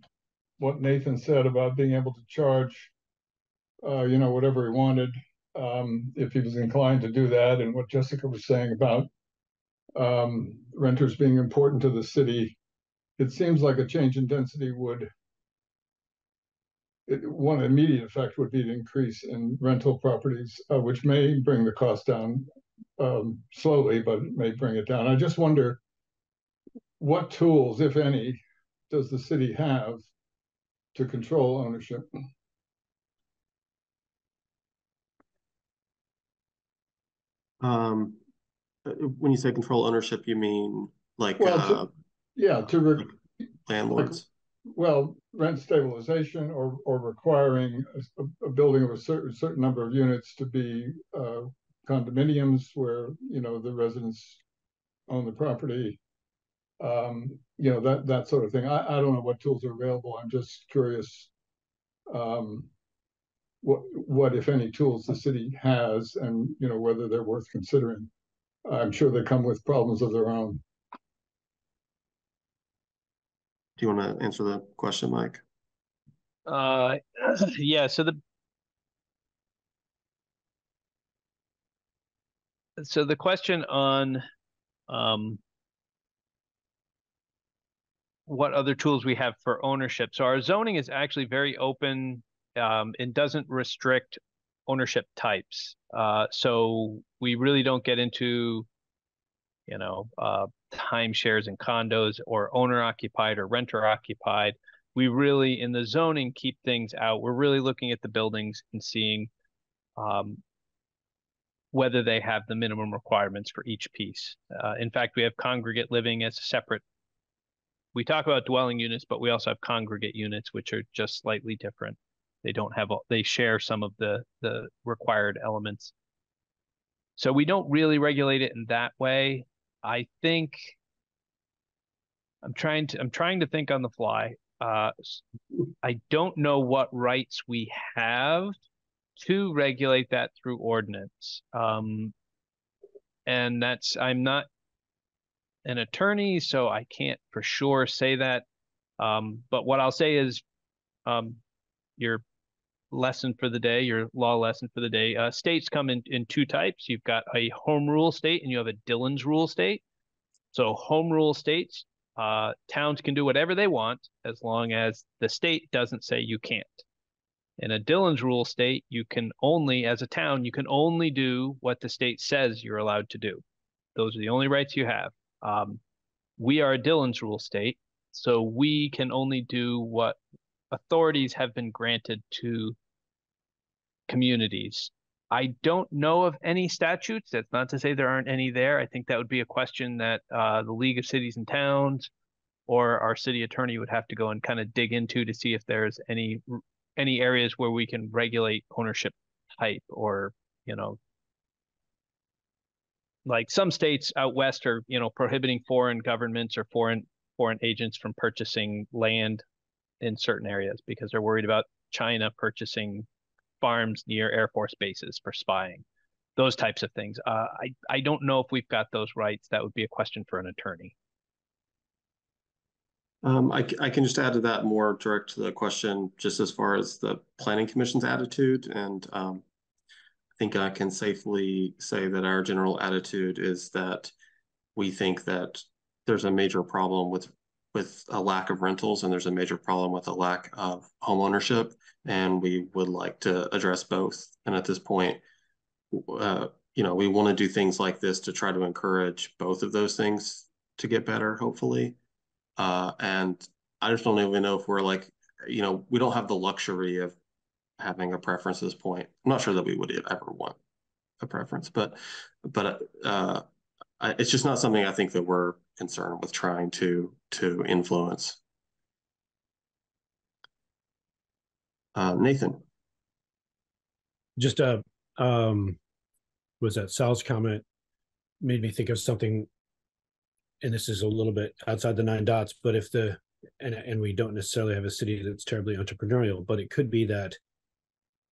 Speaker 13: what Nathan said about being able to charge, uh, you know, whatever he wanted, um, if he was inclined to do that, and what Jessica was saying about um, renters being important to the city. It seems like a change in density would it, one immediate effect would be an increase in rental properties, uh, which may bring the cost down um, slowly, but it may bring it down. I just wonder what tools, if any, does the city have to control ownership?
Speaker 1: Um, uh, when you say control ownership, you mean like
Speaker 13: well, to,
Speaker 1: uh,
Speaker 13: yeah, to
Speaker 1: like landlords.
Speaker 13: well, rent stabilization or, or requiring a, a building of a certain, certain number of units to be, uh, condominiums where, you know, the residents own the property. Um, you know, that, that sort of thing. I, I don't know what tools are available. I'm just curious. Um, what, what if any tools the city has and, you know, whether they're worth considering. I'm sure they come with problems of their own.
Speaker 1: Do you want to answer the question, Mike?
Speaker 3: Uh, [CLEARS THROAT] yeah, so the so the question on um what other tools we have for ownership. So our zoning is actually very open um, and doesn't restrict ownership types. Uh, so we really don't get into, you know, uh, timeshares and condos or owner occupied or renter occupied. We really, in the zoning, keep things out. We're really looking at the buildings and seeing um, whether they have the minimum requirements for each piece. Uh, in fact, we have congregate living as a separate. We talk about dwelling units, but we also have congregate units, which are just slightly different. They don't have, all, they share some of the, the required elements. So we don't really regulate it in that way. I think I'm trying to, I'm trying to think on the fly. Uh, I don't know what rights we have to regulate that through ordinance. Um, and that's, I'm not an attorney, so I can't for sure say that. Um, but what I'll say is, um, your lesson for the day, your law lesson for the day. Uh, states come in, in two types. You've got a home rule state and you have a Dillon's rule state. So home rule states, uh, towns can do whatever they want as long as the state doesn't say you can't. In a Dillon's rule state, you can only, as a town, you can only do what the state says you're allowed to do. Those are the only rights you have. Um, we are a Dillon's rule state, so we can only do what authorities have been granted to communities. I don't know of any statutes. That's not to say there aren't any there. I think that would be a question that uh, the League of Cities and Towns or our city attorney would have to go and kind of dig into to see if there's any any areas where we can regulate ownership type or you know like some states out west are you know prohibiting foreign governments or foreign foreign agents from purchasing land in certain areas because they're worried about China purchasing farms near Air Force bases for spying, those types of things. Uh, I I don't know if we've got those rights. That would be a question for an attorney.
Speaker 1: Um, I, I can just add to that more direct to the question, just as far as the planning commission's attitude. And um, I think I can safely say that our general attitude is that we think that there's a major problem with with a lack of rentals and there's a major problem with a lack of home ownership and we would like to address both. And at this point uh, you know we want to do things like this to try to encourage both of those things to get better hopefully. Uh, and i just don't even know if we're like you know we don't have the luxury of having a preference at this point. I'm not sure that we would ever want a preference but but uh, it's just not something i think that we're concerned with trying to to influence. Uh, Nathan.
Speaker 9: Just a uh, um, was that Sal's comment made me think of something, and this is a little bit outside the nine dots, but if the and and we don't necessarily have a city that's terribly entrepreneurial, but it could be that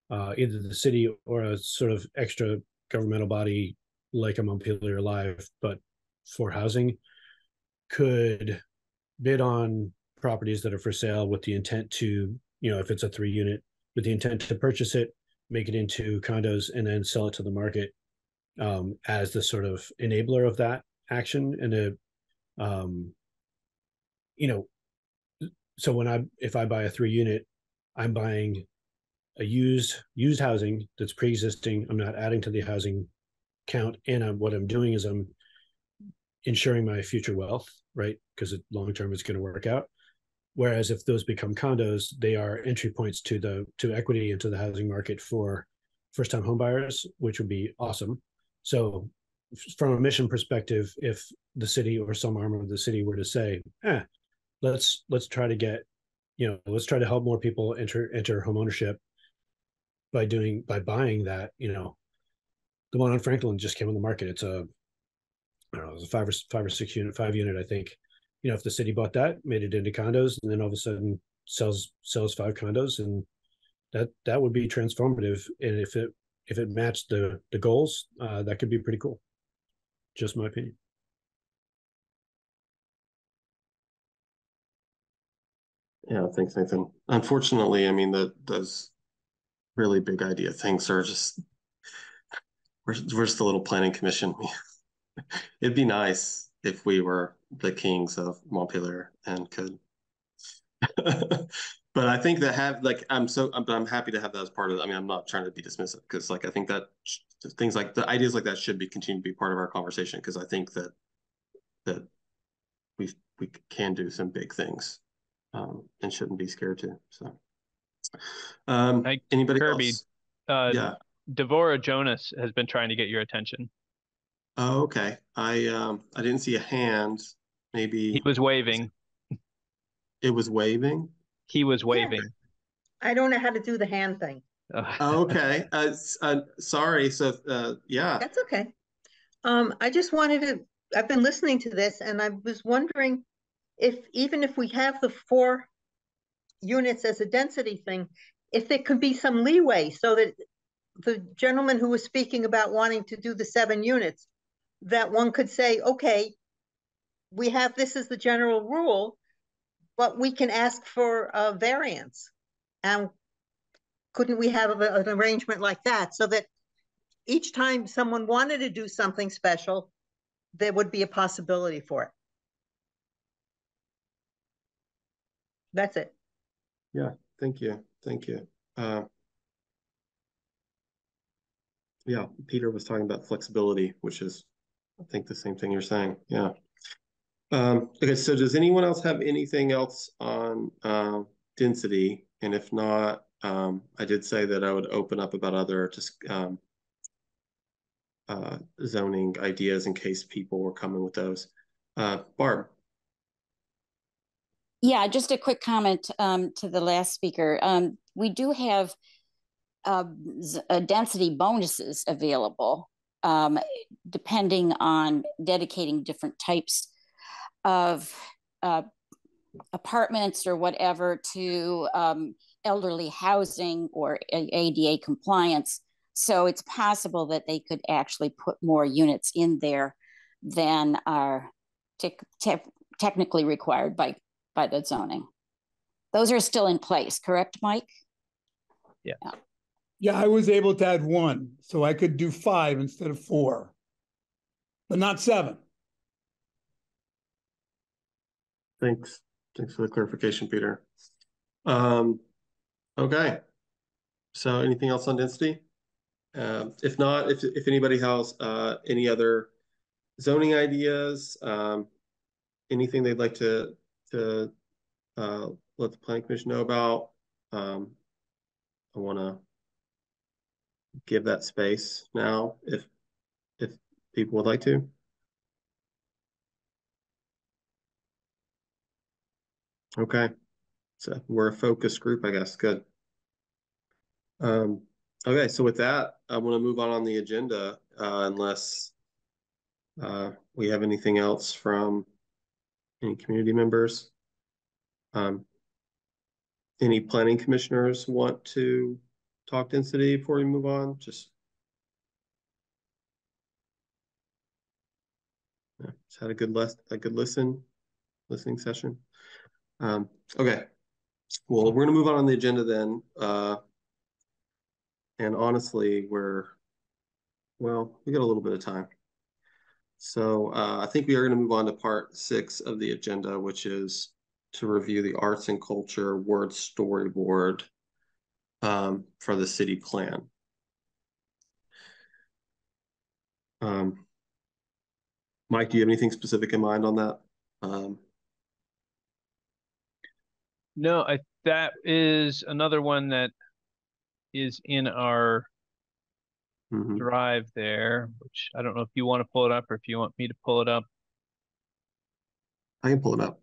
Speaker 9: uh, either the city or a sort of extra governmental body like a Montpelier Live, but for housing, could bid on properties that are for sale with the intent to, you know, if it's a three unit, with the intent to purchase it, make it into condos, and then sell it to the market um, as the sort of enabler of that action. And a, um, you know, so when I if I buy a three unit, I'm buying a used used housing that's pre-existing. I'm not adding to the housing count, and I'm, what I'm doing is I'm ensuring my future wealth, right? Because long term it's going to work out. Whereas if those become condos, they are entry points to the to equity into the housing market for first time homebuyers, which would be awesome. So from a mission perspective, if the city or some arm of the city were to say, eh, let's let's try to get you know, let's try to help more people enter enter homeownership by doing by buying that. You know, the one on Franklin just came on the market. It's a I don't know, it was a five or five or six unit, five unit, I think. You know, if the city bought that, made it into condos, and then all of a sudden sells sells five condos, and that that would be transformative. And if it if it matched the the goals, uh, that could be pretty cool. Just my opinion.
Speaker 1: Yeah, thanks, Nathan. Unfortunately, I mean, that those really big idea things are just we're we're just a little planning commission. [LAUGHS] It'd be nice if we were the kings of Montpelier and could. [LAUGHS] but I think that have like I'm so I'm, I'm happy to have that as part of. I mean, I'm not trying to be dismissive because like I think that things like the ideas like that should be continue to be part of our conversation because I think that that we we can do some big things um, and shouldn't be scared to. So, um,
Speaker 3: Hey,
Speaker 1: anybody
Speaker 3: Kirby,
Speaker 1: else?
Speaker 3: Uh,
Speaker 1: Yeah.
Speaker 3: Devora Jonas has been trying to get your attention.
Speaker 1: Oh, okay. I um I didn't see a hand. Maybe
Speaker 3: He was waving.
Speaker 1: it was waving.
Speaker 3: He was waving.
Speaker 14: I don't know how to do the hand thing.
Speaker 1: Oh, okay. [LAUGHS] Uh, uh, sorry. So, uh, yeah.
Speaker 14: That's okay. Um, I just wanted to, I've been listening to this and I was wondering if, even if we have the four units as a density thing, if there could be some leeway so that the gentleman who was speaking about wanting to do the seven units, that one could say, okay, we have this as the general rule, but we can ask for a variance. And couldn't we have a- an arrangement like that so that each time someone wanted to do something special, there would be a possibility for it? That's it.
Speaker 1: Yeah. Thank you. Thank you. Uh, yeah, Peter was talking about flexibility, which is, I think, the same thing you're saying. Yeah. Um, okay. So, does anyone else have anything else on uh, density? And if not, um, I did say that I would open up about other just um, uh, zoning ideas in case people were coming with those. Uh, Barb.
Speaker 5: Yeah, just a quick comment um, to the last speaker. Um, we do have uh, density bonuses available um, depending on dedicating different types of uh, apartments or whatever to um, elderly housing or ADA compliance. So it's possible that they could actually put more units in there than are tec- te- technically required by by the zoning. Those are still in place, correct, Mike?
Speaker 3: Yeah.
Speaker 12: Yeah, I was able to add one, so I could do five instead of four. But not seven.
Speaker 1: Thanks. Thanks for the clarification, Peter. Um, okay. So anything else on density? Um, if not, if, if anybody has, uh, any other zoning ideas, um, anything they'd like to, to, uh, let the planning commission know about, um, I wanna give that space now if, if people would like to. Okay, so we're a focus group, I guess, good. Um, okay, so with that, I want to move on on the agenda, uh, unless uh, we have anything else from any community members. Um, any planning commissioners want to talk density before we move on? Just just had a good list, a good listen, listening session. Um, okay. Well, we're gonna move on on the agenda then. Uh, and honestly, we're, well, we got a little bit of time. So, uh, I think we are gonna move on to part six of the agenda, which is to review the arts and culture word storyboard um, for the city plan. Um, Mike, do you have anything specific in mind on that? Um,
Speaker 3: No, I that is another one that is in our
Speaker 1: mhm.
Speaker 3: drive there, which I don't know if you want to pull it up or if you want me to pull it up.
Speaker 1: I can pull it up.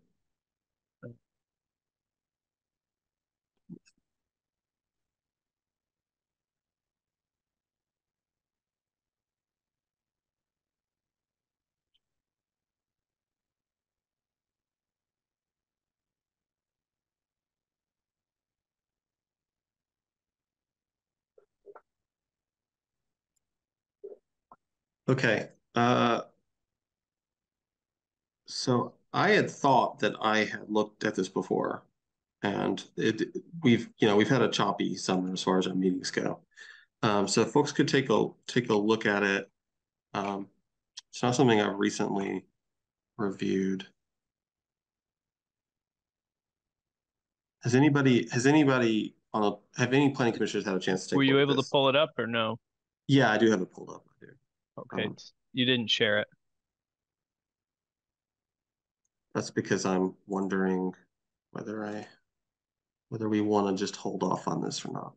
Speaker 1: Okay, uh. So I had thought that I had looked at this before. And it, we've, you know, we've had a choppy summer as far as our meetings go. Um, so folks could take a, take a look at it. Um, it's not something I've recently reviewed. Has anybody, has anybody on a, have any planning commissioners had a chance to take?
Speaker 3: Were you able to pull it up or no?
Speaker 1: Yeah, I do have it pulled up.
Speaker 3: Okay,
Speaker 1: Um,
Speaker 3: you didn't share it.
Speaker 1: That's because I'm wondering whether I, whether we want to just hold off on this or not.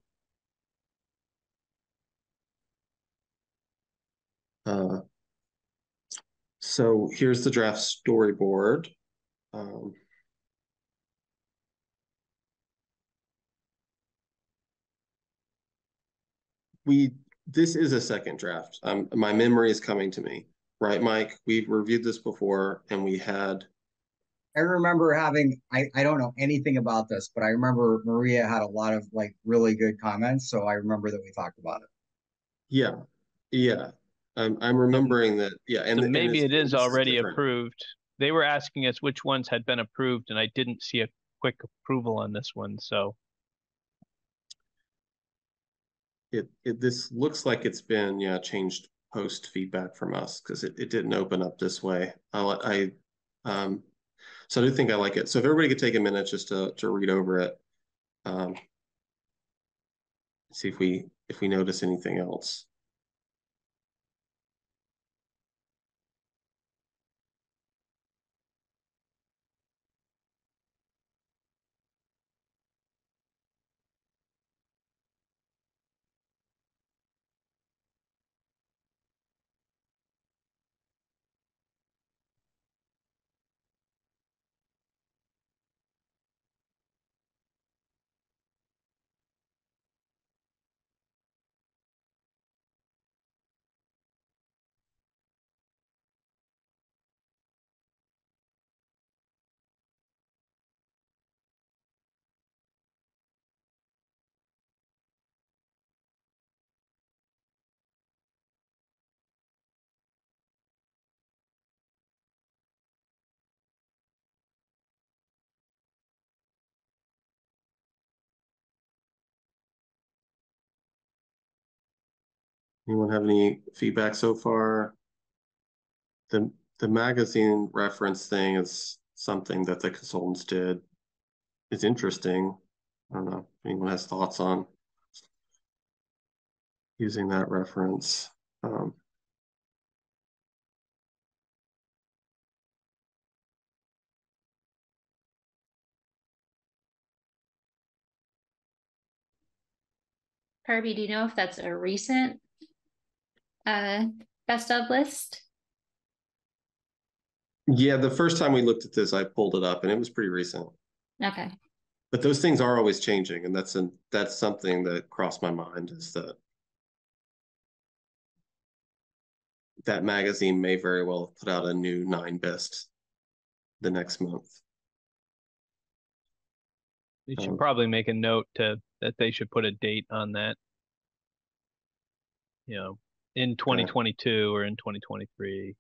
Speaker 1: Uh, so here's the draft storyboard. Um, we, this is a second draft. Um, my memory is coming to me, right, Mike? We've reviewed this before and we had
Speaker 15: I remember having, I, I don't know anything about this, but I remember Maria had a lot of like really good comments. So I remember that we talked about it.
Speaker 1: Yeah, yeah. I'm I'm remembering that. Yeah, and
Speaker 3: So
Speaker 1: and
Speaker 3: maybe
Speaker 1: it's-
Speaker 3: it is already
Speaker 1: different.
Speaker 3: approved. They were asking us which ones had been approved and I didn't see a quick approval on this one, so.
Speaker 1: It it this looks like it's been yeah changed post feedback from us because it, it didn't open up this way. I I um so I do think I like it. So if everybody could take a minute just to to read over it, um, see if we if we notice anything else. Anyone have any feedback so far? The the magazine reference thing is something that the consultants did. It's interesting. I don't know if anyone has thoughts on using that reference. Um,
Speaker 16: Kirby, do you know if that's a recent uh best of list?
Speaker 1: yeah, the first time we looked at this, I pulled it up and it was pretty recent.
Speaker 16: Okay.
Speaker 1: But those things are always changing, and that's an that's something that crossed my mind is that that magazine may very well put out a new nine best the next month.
Speaker 3: You should
Speaker 1: Um,
Speaker 3: probably make a note to, that they should put a date on that. You know, in 2022 or in 2023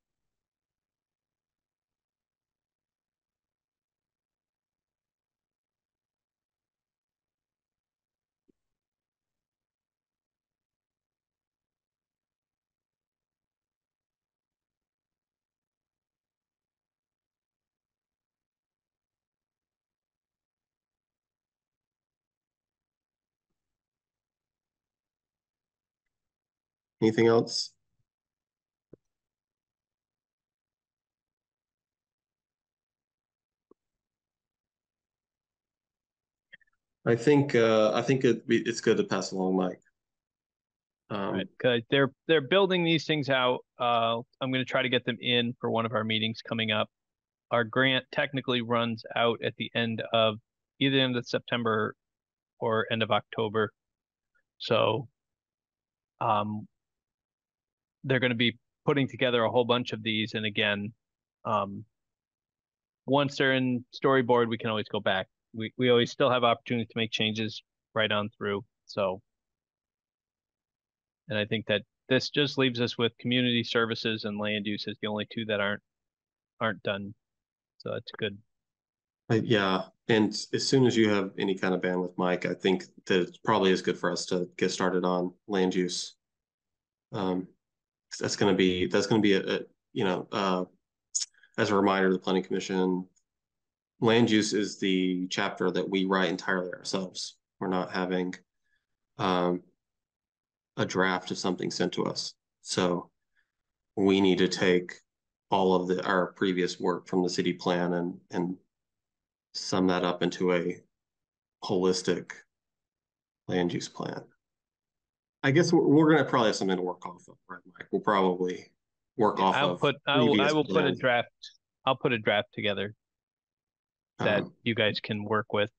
Speaker 1: Anything else? I think uh, I think it it's good to pass along, Mike. Um,
Speaker 3: Right, cause they're, they're building these things out. Uh, I'm gonna try to get them in for one of our meetings coming up. Our grant technically runs out at the end of either end of September or end of October. So, um, they're gonna be putting together a whole bunch of these and again, um, once they're in storyboard, we can always go back. We, we always still have opportunity to make changes right on through, so. And I think that this just leaves us with community services and land use as the only two that aren't aren't done. So that's good.
Speaker 1: Uh, yeah, and as soon as you have any kind of bandwidth, Mike, I think that it probably is good for us to get started on land use. Um, that's going to be that's going to be a, a you know uh, as a reminder the planning commission, land use is the chapter that we write entirely ourselves. We're not having um, a draft of something sent to us. So we need to take all of the our previous work from the city plan and and sum that up into a holistic land use plan. I guess we're, we're going to probably have something to work off of, right, Mike? We'll probably work off
Speaker 3: I'll
Speaker 1: of.
Speaker 3: put I will, I will put a draft. I'll put a draft together that
Speaker 1: Um,
Speaker 3: you guys can work with.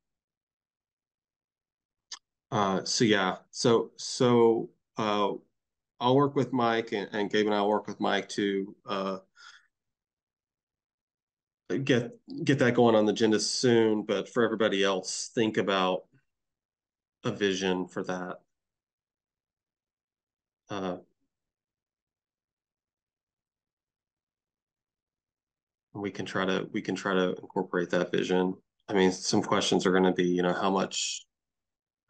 Speaker 1: Uh, so yeah, so so uh, I'll work with Mike and, and Gabe and I'll work with Mike to uh get get that going on the agenda soon. But for everybody else, think about a vision for that. Uh, we can try to we can try to incorporate that vision. I mean, some questions are going to be, you know, how much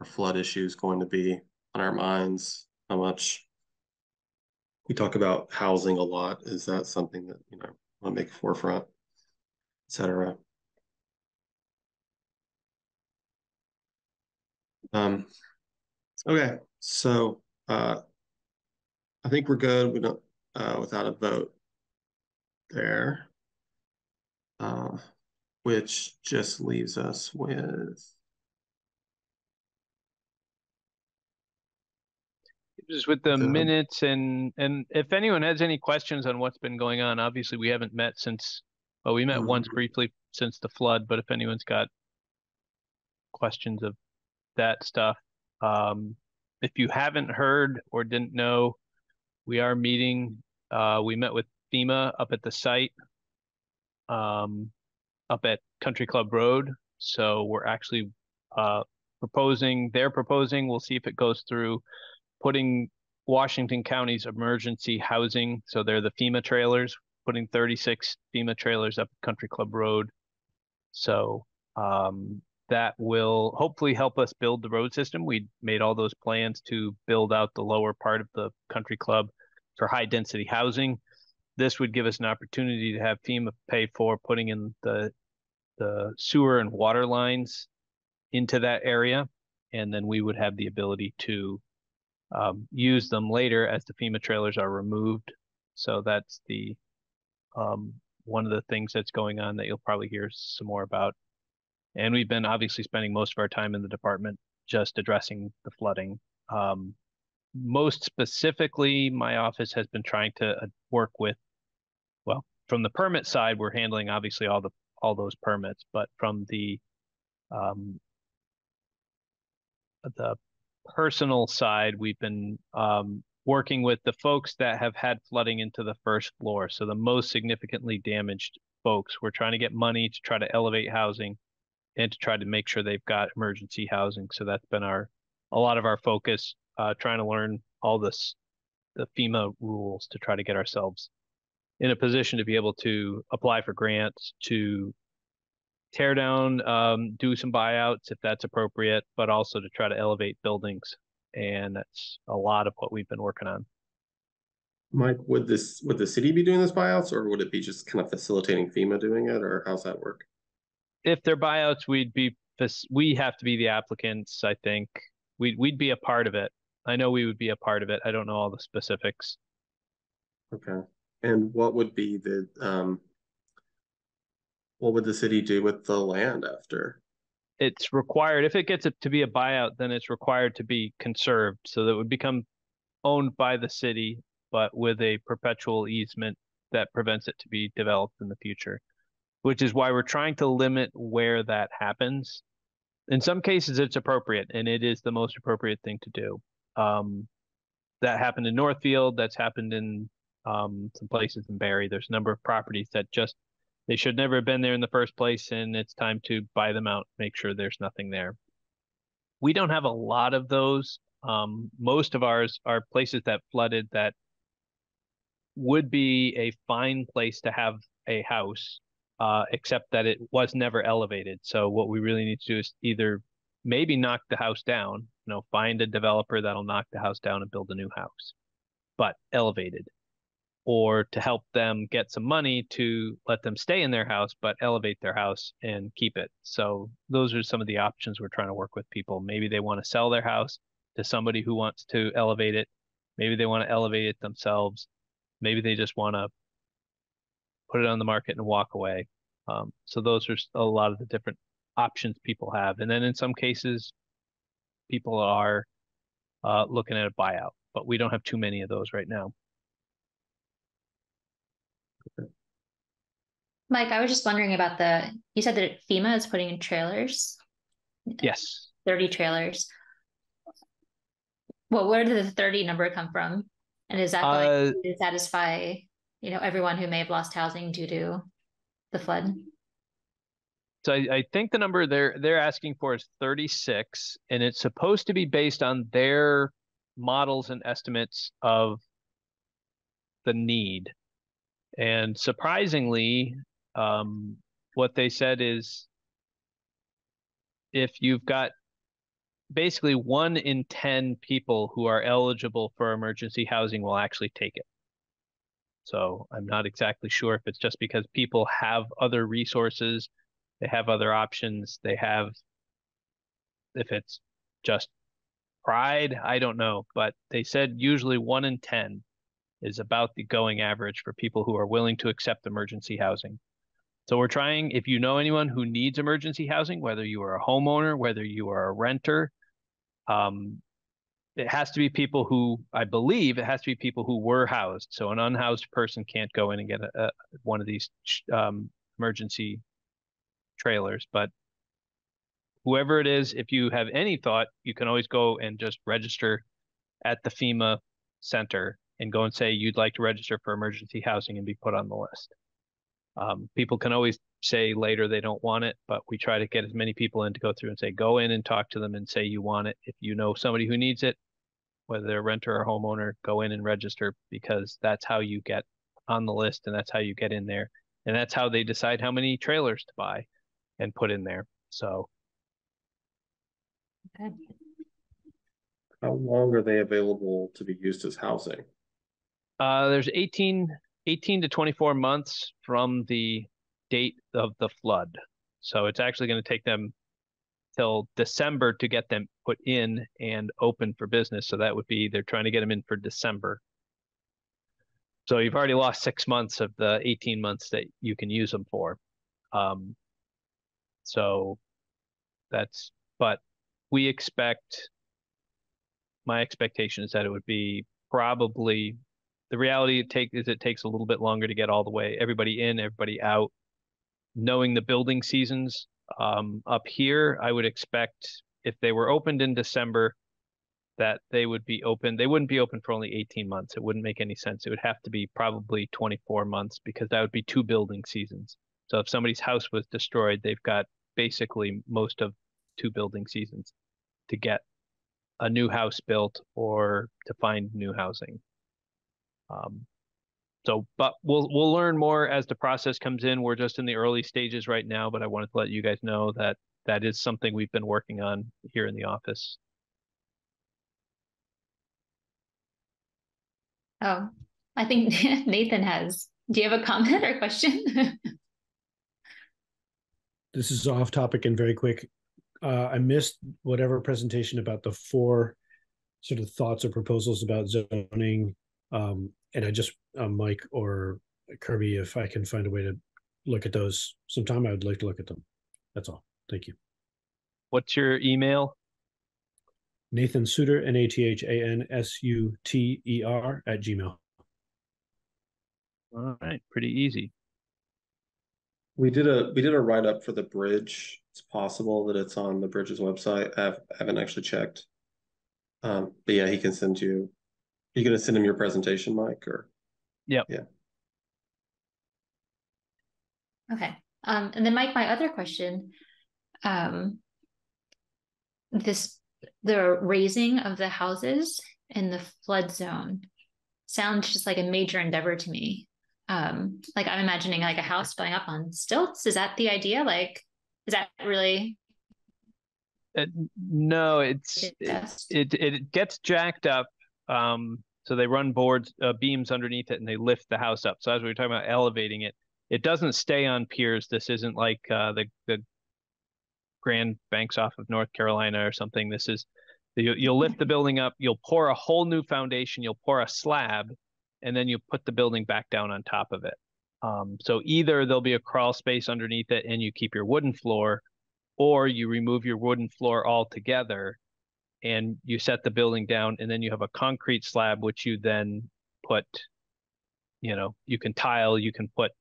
Speaker 1: our flood issue is going to be on our minds, how much we talk about housing a lot. Is that something that, you know, want to make forefront, et cetera? Um, okay, so uh, I think we're good. Don't uh, without a vote there, uh, which just leaves us with
Speaker 3: Just with the minutes and and if anyone has any questions on what's been going on, obviously we haven't met since well, we met once
Speaker 1: Mhm.
Speaker 3: briefly since the flood, but if anyone's got questions of that stuff, um, if you haven't heard or didn't know, we are meeting. Uh, we met with FEMA up at the site, um, up at Country Club Road. So we're actually uh, proposing. They're proposing. We'll see if it goes through. Putting Washington County's emergency housing. So they're the FEMA trailers. Putting 36 FEMA trailers up Country Club Road. So um, that will hopefully help us build the road system. We made all those plans to build out the lower part of the country club for high density housing. This would give us an opportunity to have FEMA pay for putting in the the sewer and water lines into that area, and then we would have the ability to um, use them later as the FEMA trailers are removed. So that's the um, one of the things that's going on that you'll probably hear some more about. And we've been obviously spending most of our time in the department just addressing the flooding. Um, most specifically, my office has been trying to uh, work with, well, from the permit side, we're handling obviously all the all those permits, but from the um, the personal side, we've been um, working with the folks that have had flooding into the first floor. So the most significantly damaged folks. We're trying to get money to try to elevate housing and to try to make sure they've got emergency housing. So that's been our a lot of our focus, uh, trying to learn all this the FEMA rules to try to get ourselves in a position to be able to apply for grants to tear down, um, do some buyouts if that's appropriate, but also to try to elevate buildings. And that's a lot of what we've been working on.
Speaker 1: Mike, would this, would the city be doing this buyouts or would it be just kind of facilitating FEMA doing it or how's that work?
Speaker 3: If they're buyouts, we'd be, we have to be the applicants, I think. We'd, we'd be a part of it. I know we would be a part of it. I don't know all the specifics.
Speaker 1: Okay, and what would be the, um, what would the city do with the land after?
Speaker 3: It's required, if it gets it to be a buyout, then it's required to be conserved. So that it would become owned by the city, but with a perpetual easement that prevents it to be developed in the future. Which is why we're trying to limit where that happens. In some cases, it's appropriate and it is the most appropriate thing to do. Um, that happened in Northfield, that's happened in um, some places in Barre. There's a number of properties that just they should never have been there in the first place, and it's time to buy them out, make sure there's nothing there. We don't have a lot of those. Um, most of ours are places that flooded that would be a fine place to have a house, uh, except that it was never elevated. So what we really need to do is either maybe knock the house down, you know, find a developer that'll knock the house down and build a new house, but elevated, or to help them get some money to let them stay in their house, but elevate their house and keep it. So those are some of the options we're trying to work with people. Maybe they want to sell their house to somebody who wants to elevate it. Maybe they want to elevate it themselves. Maybe they just want to put it on the market and walk away. Um, so those are a lot of the different options people have. And then in some cases, people are uh, looking at a buyout, but we don't have too many of those right now.
Speaker 16: Mike, I was just wondering about the, you said that FEMA is putting in trailers,
Speaker 3: Yes.
Speaker 16: 30 trailers. Well, where did the 30 number come from? And is that
Speaker 3: Uh,
Speaker 16: going to satisfy, you know, everyone who may have lost housing due to the flood?
Speaker 3: So I, I think the number they're they're asking for is 36, and it's supposed to be based on their models and estimates of the need. And surprisingly, um, what they said is if you've got basically one in 10 people who are eligible for emergency housing will actually take it. So I'm not exactly sure if it's just because people have other resources, they have other options, they have, if it's just pride, I don't know. But they said usually one in 10 is about the going average for people who are willing to accept emergency housing. So we're trying, if you know anyone who needs emergency housing, whether you are a homeowner, whether you are a renter, um, it has to be people who, I believe, it has to be people who were housed. So an unhoused person can't go in and get a, a one of these um, emergency trailers. But whoever it is, if you have any thought, you can always go and just register at the FEMA center and go and say you'd like to register for emergency housing and be put on the list. Um, people can always say later they don't want it, but we try to get as many people in to go through and say, go in and talk to them and say you want it. If you know somebody who needs it, whether they're a renter or homeowner, go in and register because that's how you get on the list and that's how you get in there. And that's how they decide how many trailers to buy and put in there. So
Speaker 16: Okay.
Speaker 1: How long are they available to be used as housing?
Speaker 3: uh, there's 18, 18 to 24 months from the date of the flood. So it's actually going to take them till December to get them put in and open for business. So that would be they're trying to get them in for December. So you've already lost six months of the 18 months that you can use them for. Um, so that's, but we expect, my expectation is that it would be probably, the reality it take is it takes a little bit longer to get all the way, everybody in, everybody out. Knowing the building seasons, um, up here, I would expect if they were opened in December, that they would be open. They wouldn't be open for only 18 months. It wouldn't make any sense. It would have to be probably 24 months because that would be two building seasons. So if somebody's house was destroyed, they've got basically most of two building seasons to get a new house built or to find new housing. Um, so, but we'll we'll learn more as the process comes in. We're just in the early stages right now, but I wanted to let you guys know that that is something we've been working on here in the office.
Speaker 16: Oh, I think [LAUGHS] Nathan has. Do you have a comment or question? [LAUGHS]
Speaker 9: This is off topic and very quick. Uh, I missed whatever presentation about the four sort of thoughts or proposals about zoning. Um, and I just, uh, Mike or Kirby, if I can find a way to look at those sometime, I would like to look at them. That's all. Thank you.
Speaker 3: What's your email?
Speaker 9: Nathan Suter, N A T H A N S U T E R at Gmail.
Speaker 3: All right, pretty easy.
Speaker 1: We did a we did a write up for the bridge. It's possible that it's on the bridge's website. I, have, I haven't actually checked. Um, but yeah, he can send you. Are you gonna send him your presentation, Mike, or?
Speaker 3: Yep.
Speaker 1: Yeah.
Speaker 16: Okay. Um, and then Mike, my other question, um, this the raising of the houses in the flood zone sounds just like a major endeavor to me. Um, like I'm imagining like a house going up on stilts. Is that the idea? Like, is that really?
Speaker 3: Uh, no, it's it, it it gets jacked up. Um, so they run boards, uh, beams underneath it, and they lift the house up. So as we were talking about elevating it, it doesn't stay on piers. This isn't like uh, the the Grand Banks off of North Carolina or something. This is you, you'll lift the building up, you'll pour a whole new foundation, you'll pour a slab, and then you put the building back down on top of it. Um, so either there'll be a crawl space underneath it and you keep your wooden floor, or you remove your wooden floor altogether and you set the building down and then you have a concrete slab which you then put you know you can tile you can put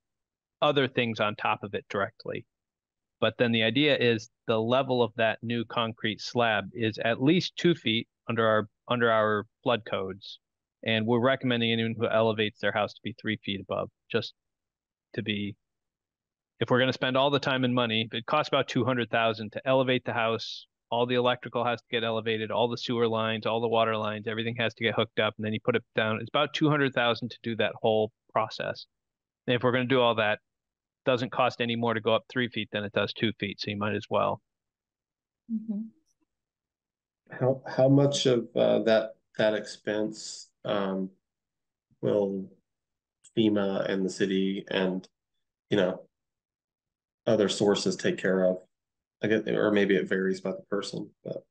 Speaker 3: other things on top of it directly. But then the idea is the level of that new concrete slab is at least two feet under our under our flood codes. And we're recommending anyone who elevates their house to be three feet above just to be if we're going to spend all the time and money it costs about 200000 to elevate the house all the electrical has to get elevated all the sewer lines all the water lines everything has to get hooked up and then you put it down it's about 200000 to do that whole process and if we're going to do all that doesn't cost any more to go up three feet than it does two feet so you might as well
Speaker 16: Mm-hmm.
Speaker 1: How how much of uh, that that expense um, will FEMA and the city and you know other sources take care of? I or maybe it varies by the person, but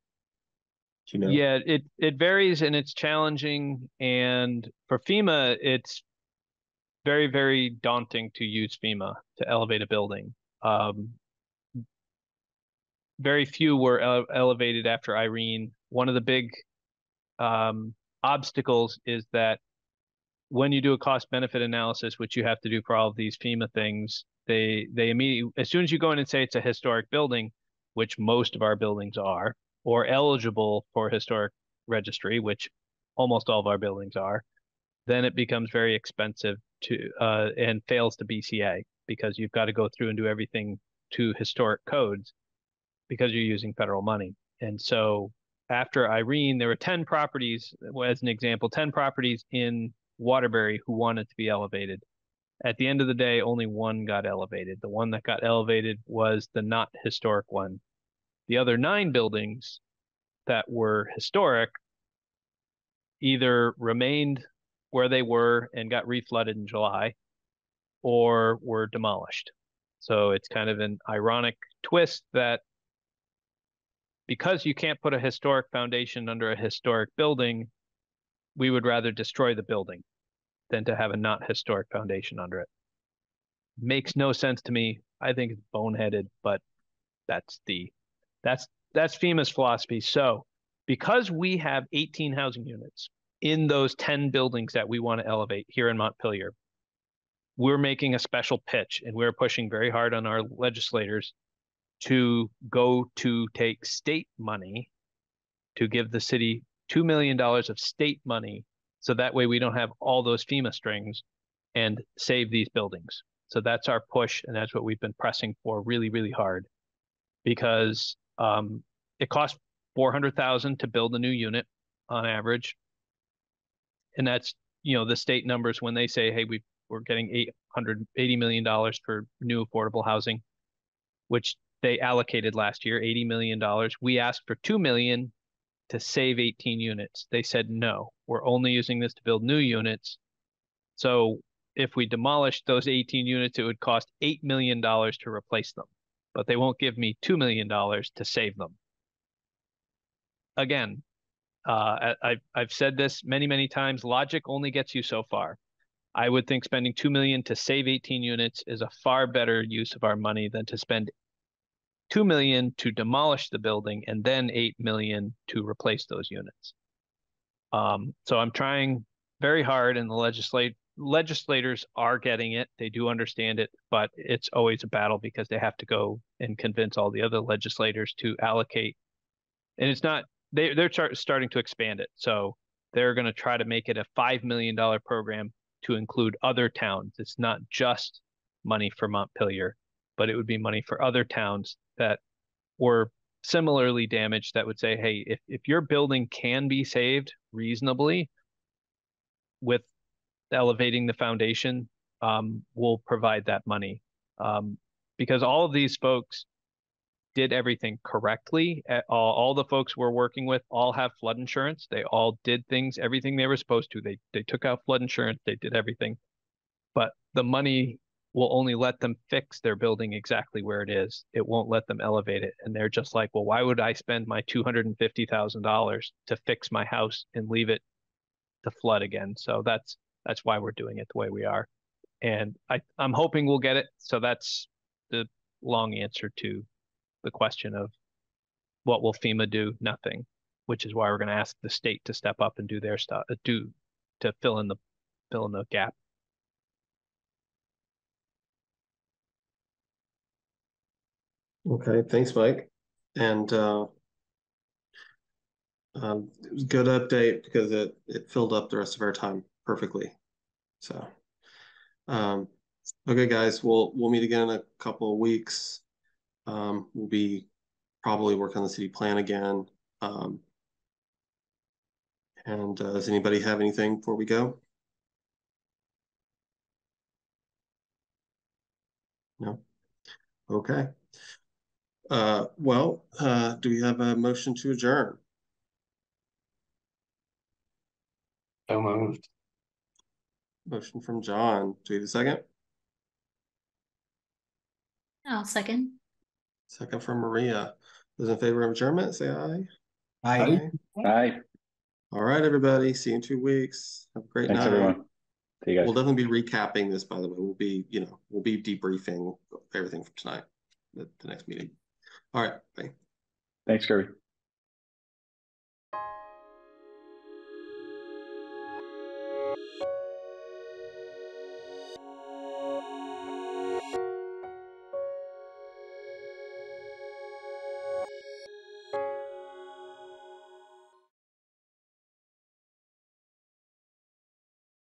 Speaker 1: you know.
Speaker 3: Yeah, it it varies and it's challenging. And for FEMA, it's very very daunting to use FEMA to elevate a building. Um, very few were ele elevated after Irene. One of the big um, obstacles is that when you do a cost benefit analysis, which you have to do for all of these FEMA things, they they immediately as soon as you go in and say it's a historic building, which most of our buildings are, or eligible for historic registry, which almost all of our buildings are, then it becomes very expensive to uh, and fails to BCA because you've got to go through and do everything to historic codes because you're using federal money. And so after Irene, there were 10 properties, as an example, 10 properties in Waterbury who wanted to be elevated. At the end of the day, only one got elevated. The one that got elevated was the not historic one. The other nine buildings that were historic either remained where they were and got reflooded in July or were demolished. So it's kind of an ironic twist that because you can't put a historic foundation under a historic building, we would rather destroy the building than to have a not historic foundation under it. Makes no sense to me. I think it's boneheaded, but that's the that's that's FEMA's philosophy. So because we have 18 housing units in those 10 buildings that we want to elevate here in Montpelier, we're making a special pitch and we're pushing very hard on our legislators to go to take state money to give the city $2 million of state money. So that way we don't have all those FEMA strings and save these buildings. So that's our push. And that's what we've been pressing for really, really hard because um, it costs 400,000 to build a new unit on average. And that's, you know, the state numbers when they say, hey, we we're getting $880 million for new affordable housing, which they allocated last year, $80 million. We asked for 2 million to save 18 units. They said, no, we're only using this to build new units. So if we demolished those 18 units, it would cost $8 million to replace them, but they won't give me $2 million to save them. Again, uh, I, I've said this many, many times. Logic only gets you so far. I would think spending 2 million to save 18 units is a far better use of our money than to spend 2 million to demolish the building and then 8 million to replace those units. Um, so I'm trying very hard and the legislate legislators are getting it. They do understand it, but it's always a battle because they have to go and convince all the other legislators to allocate. And it's not they they're start, starting to expand it. So they're going to try to make it a 5 million dollar program to include other towns. It's not just money for Montpelier, but it would be money for other towns that were similarly damaged that would say, hey, if, if your building can be saved reasonably with elevating the foundation, um, we'll provide that money. Um, because all of these folks did everything correctly. All, all the folks we're working with all have flood insurance. They all did things, everything they were supposed to. They they took out flood insurance. They did everything, but the money will only let them fix their building exactly where it is. It won't let them elevate it. And they're just like, well, why would I spend my two hundred and fifty thousand dollars to fix my house and leave it to flood again? So that's that's why we're doing it the way we are. And I, I'm hoping we'll get it. So that's the long answer to the question of what will FEMA do? Nothing, which is why we're going to ask the state to step up and do their stuff, uh, do to fill in the fill in the gap.
Speaker 1: Okay, thanks, Mike. And uh, um, it was a good update because it it filled up the rest of our time perfectly. So, um, okay, guys, we'll we'll meet again in a couple of weeks. Um, we'll be probably work on the city plan again. Um, and uh, does anybody have anything before we go? No. Okay. Uh, well, uh, do we have a motion to adjourn?
Speaker 4: So moved.
Speaker 1: Motion from John. Do we have a second?
Speaker 16: I'll second.
Speaker 1: Second from Maria. Those in favor of adjournment, say aye.
Speaker 15: Aye.
Speaker 4: Aye.
Speaker 1: All right, everybody. See you in two weeks. Have a great
Speaker 4: Thanks,
Speaker 1: night.
Speaker 4: everyone. See you guys.
Speaker 1: We'll definitely be recapping this, by the way. We'll be, you know, we'll be debriefing everything from tonight, the, the next meeting. All right, bye.
Speaker 4: Thanks, Kirby.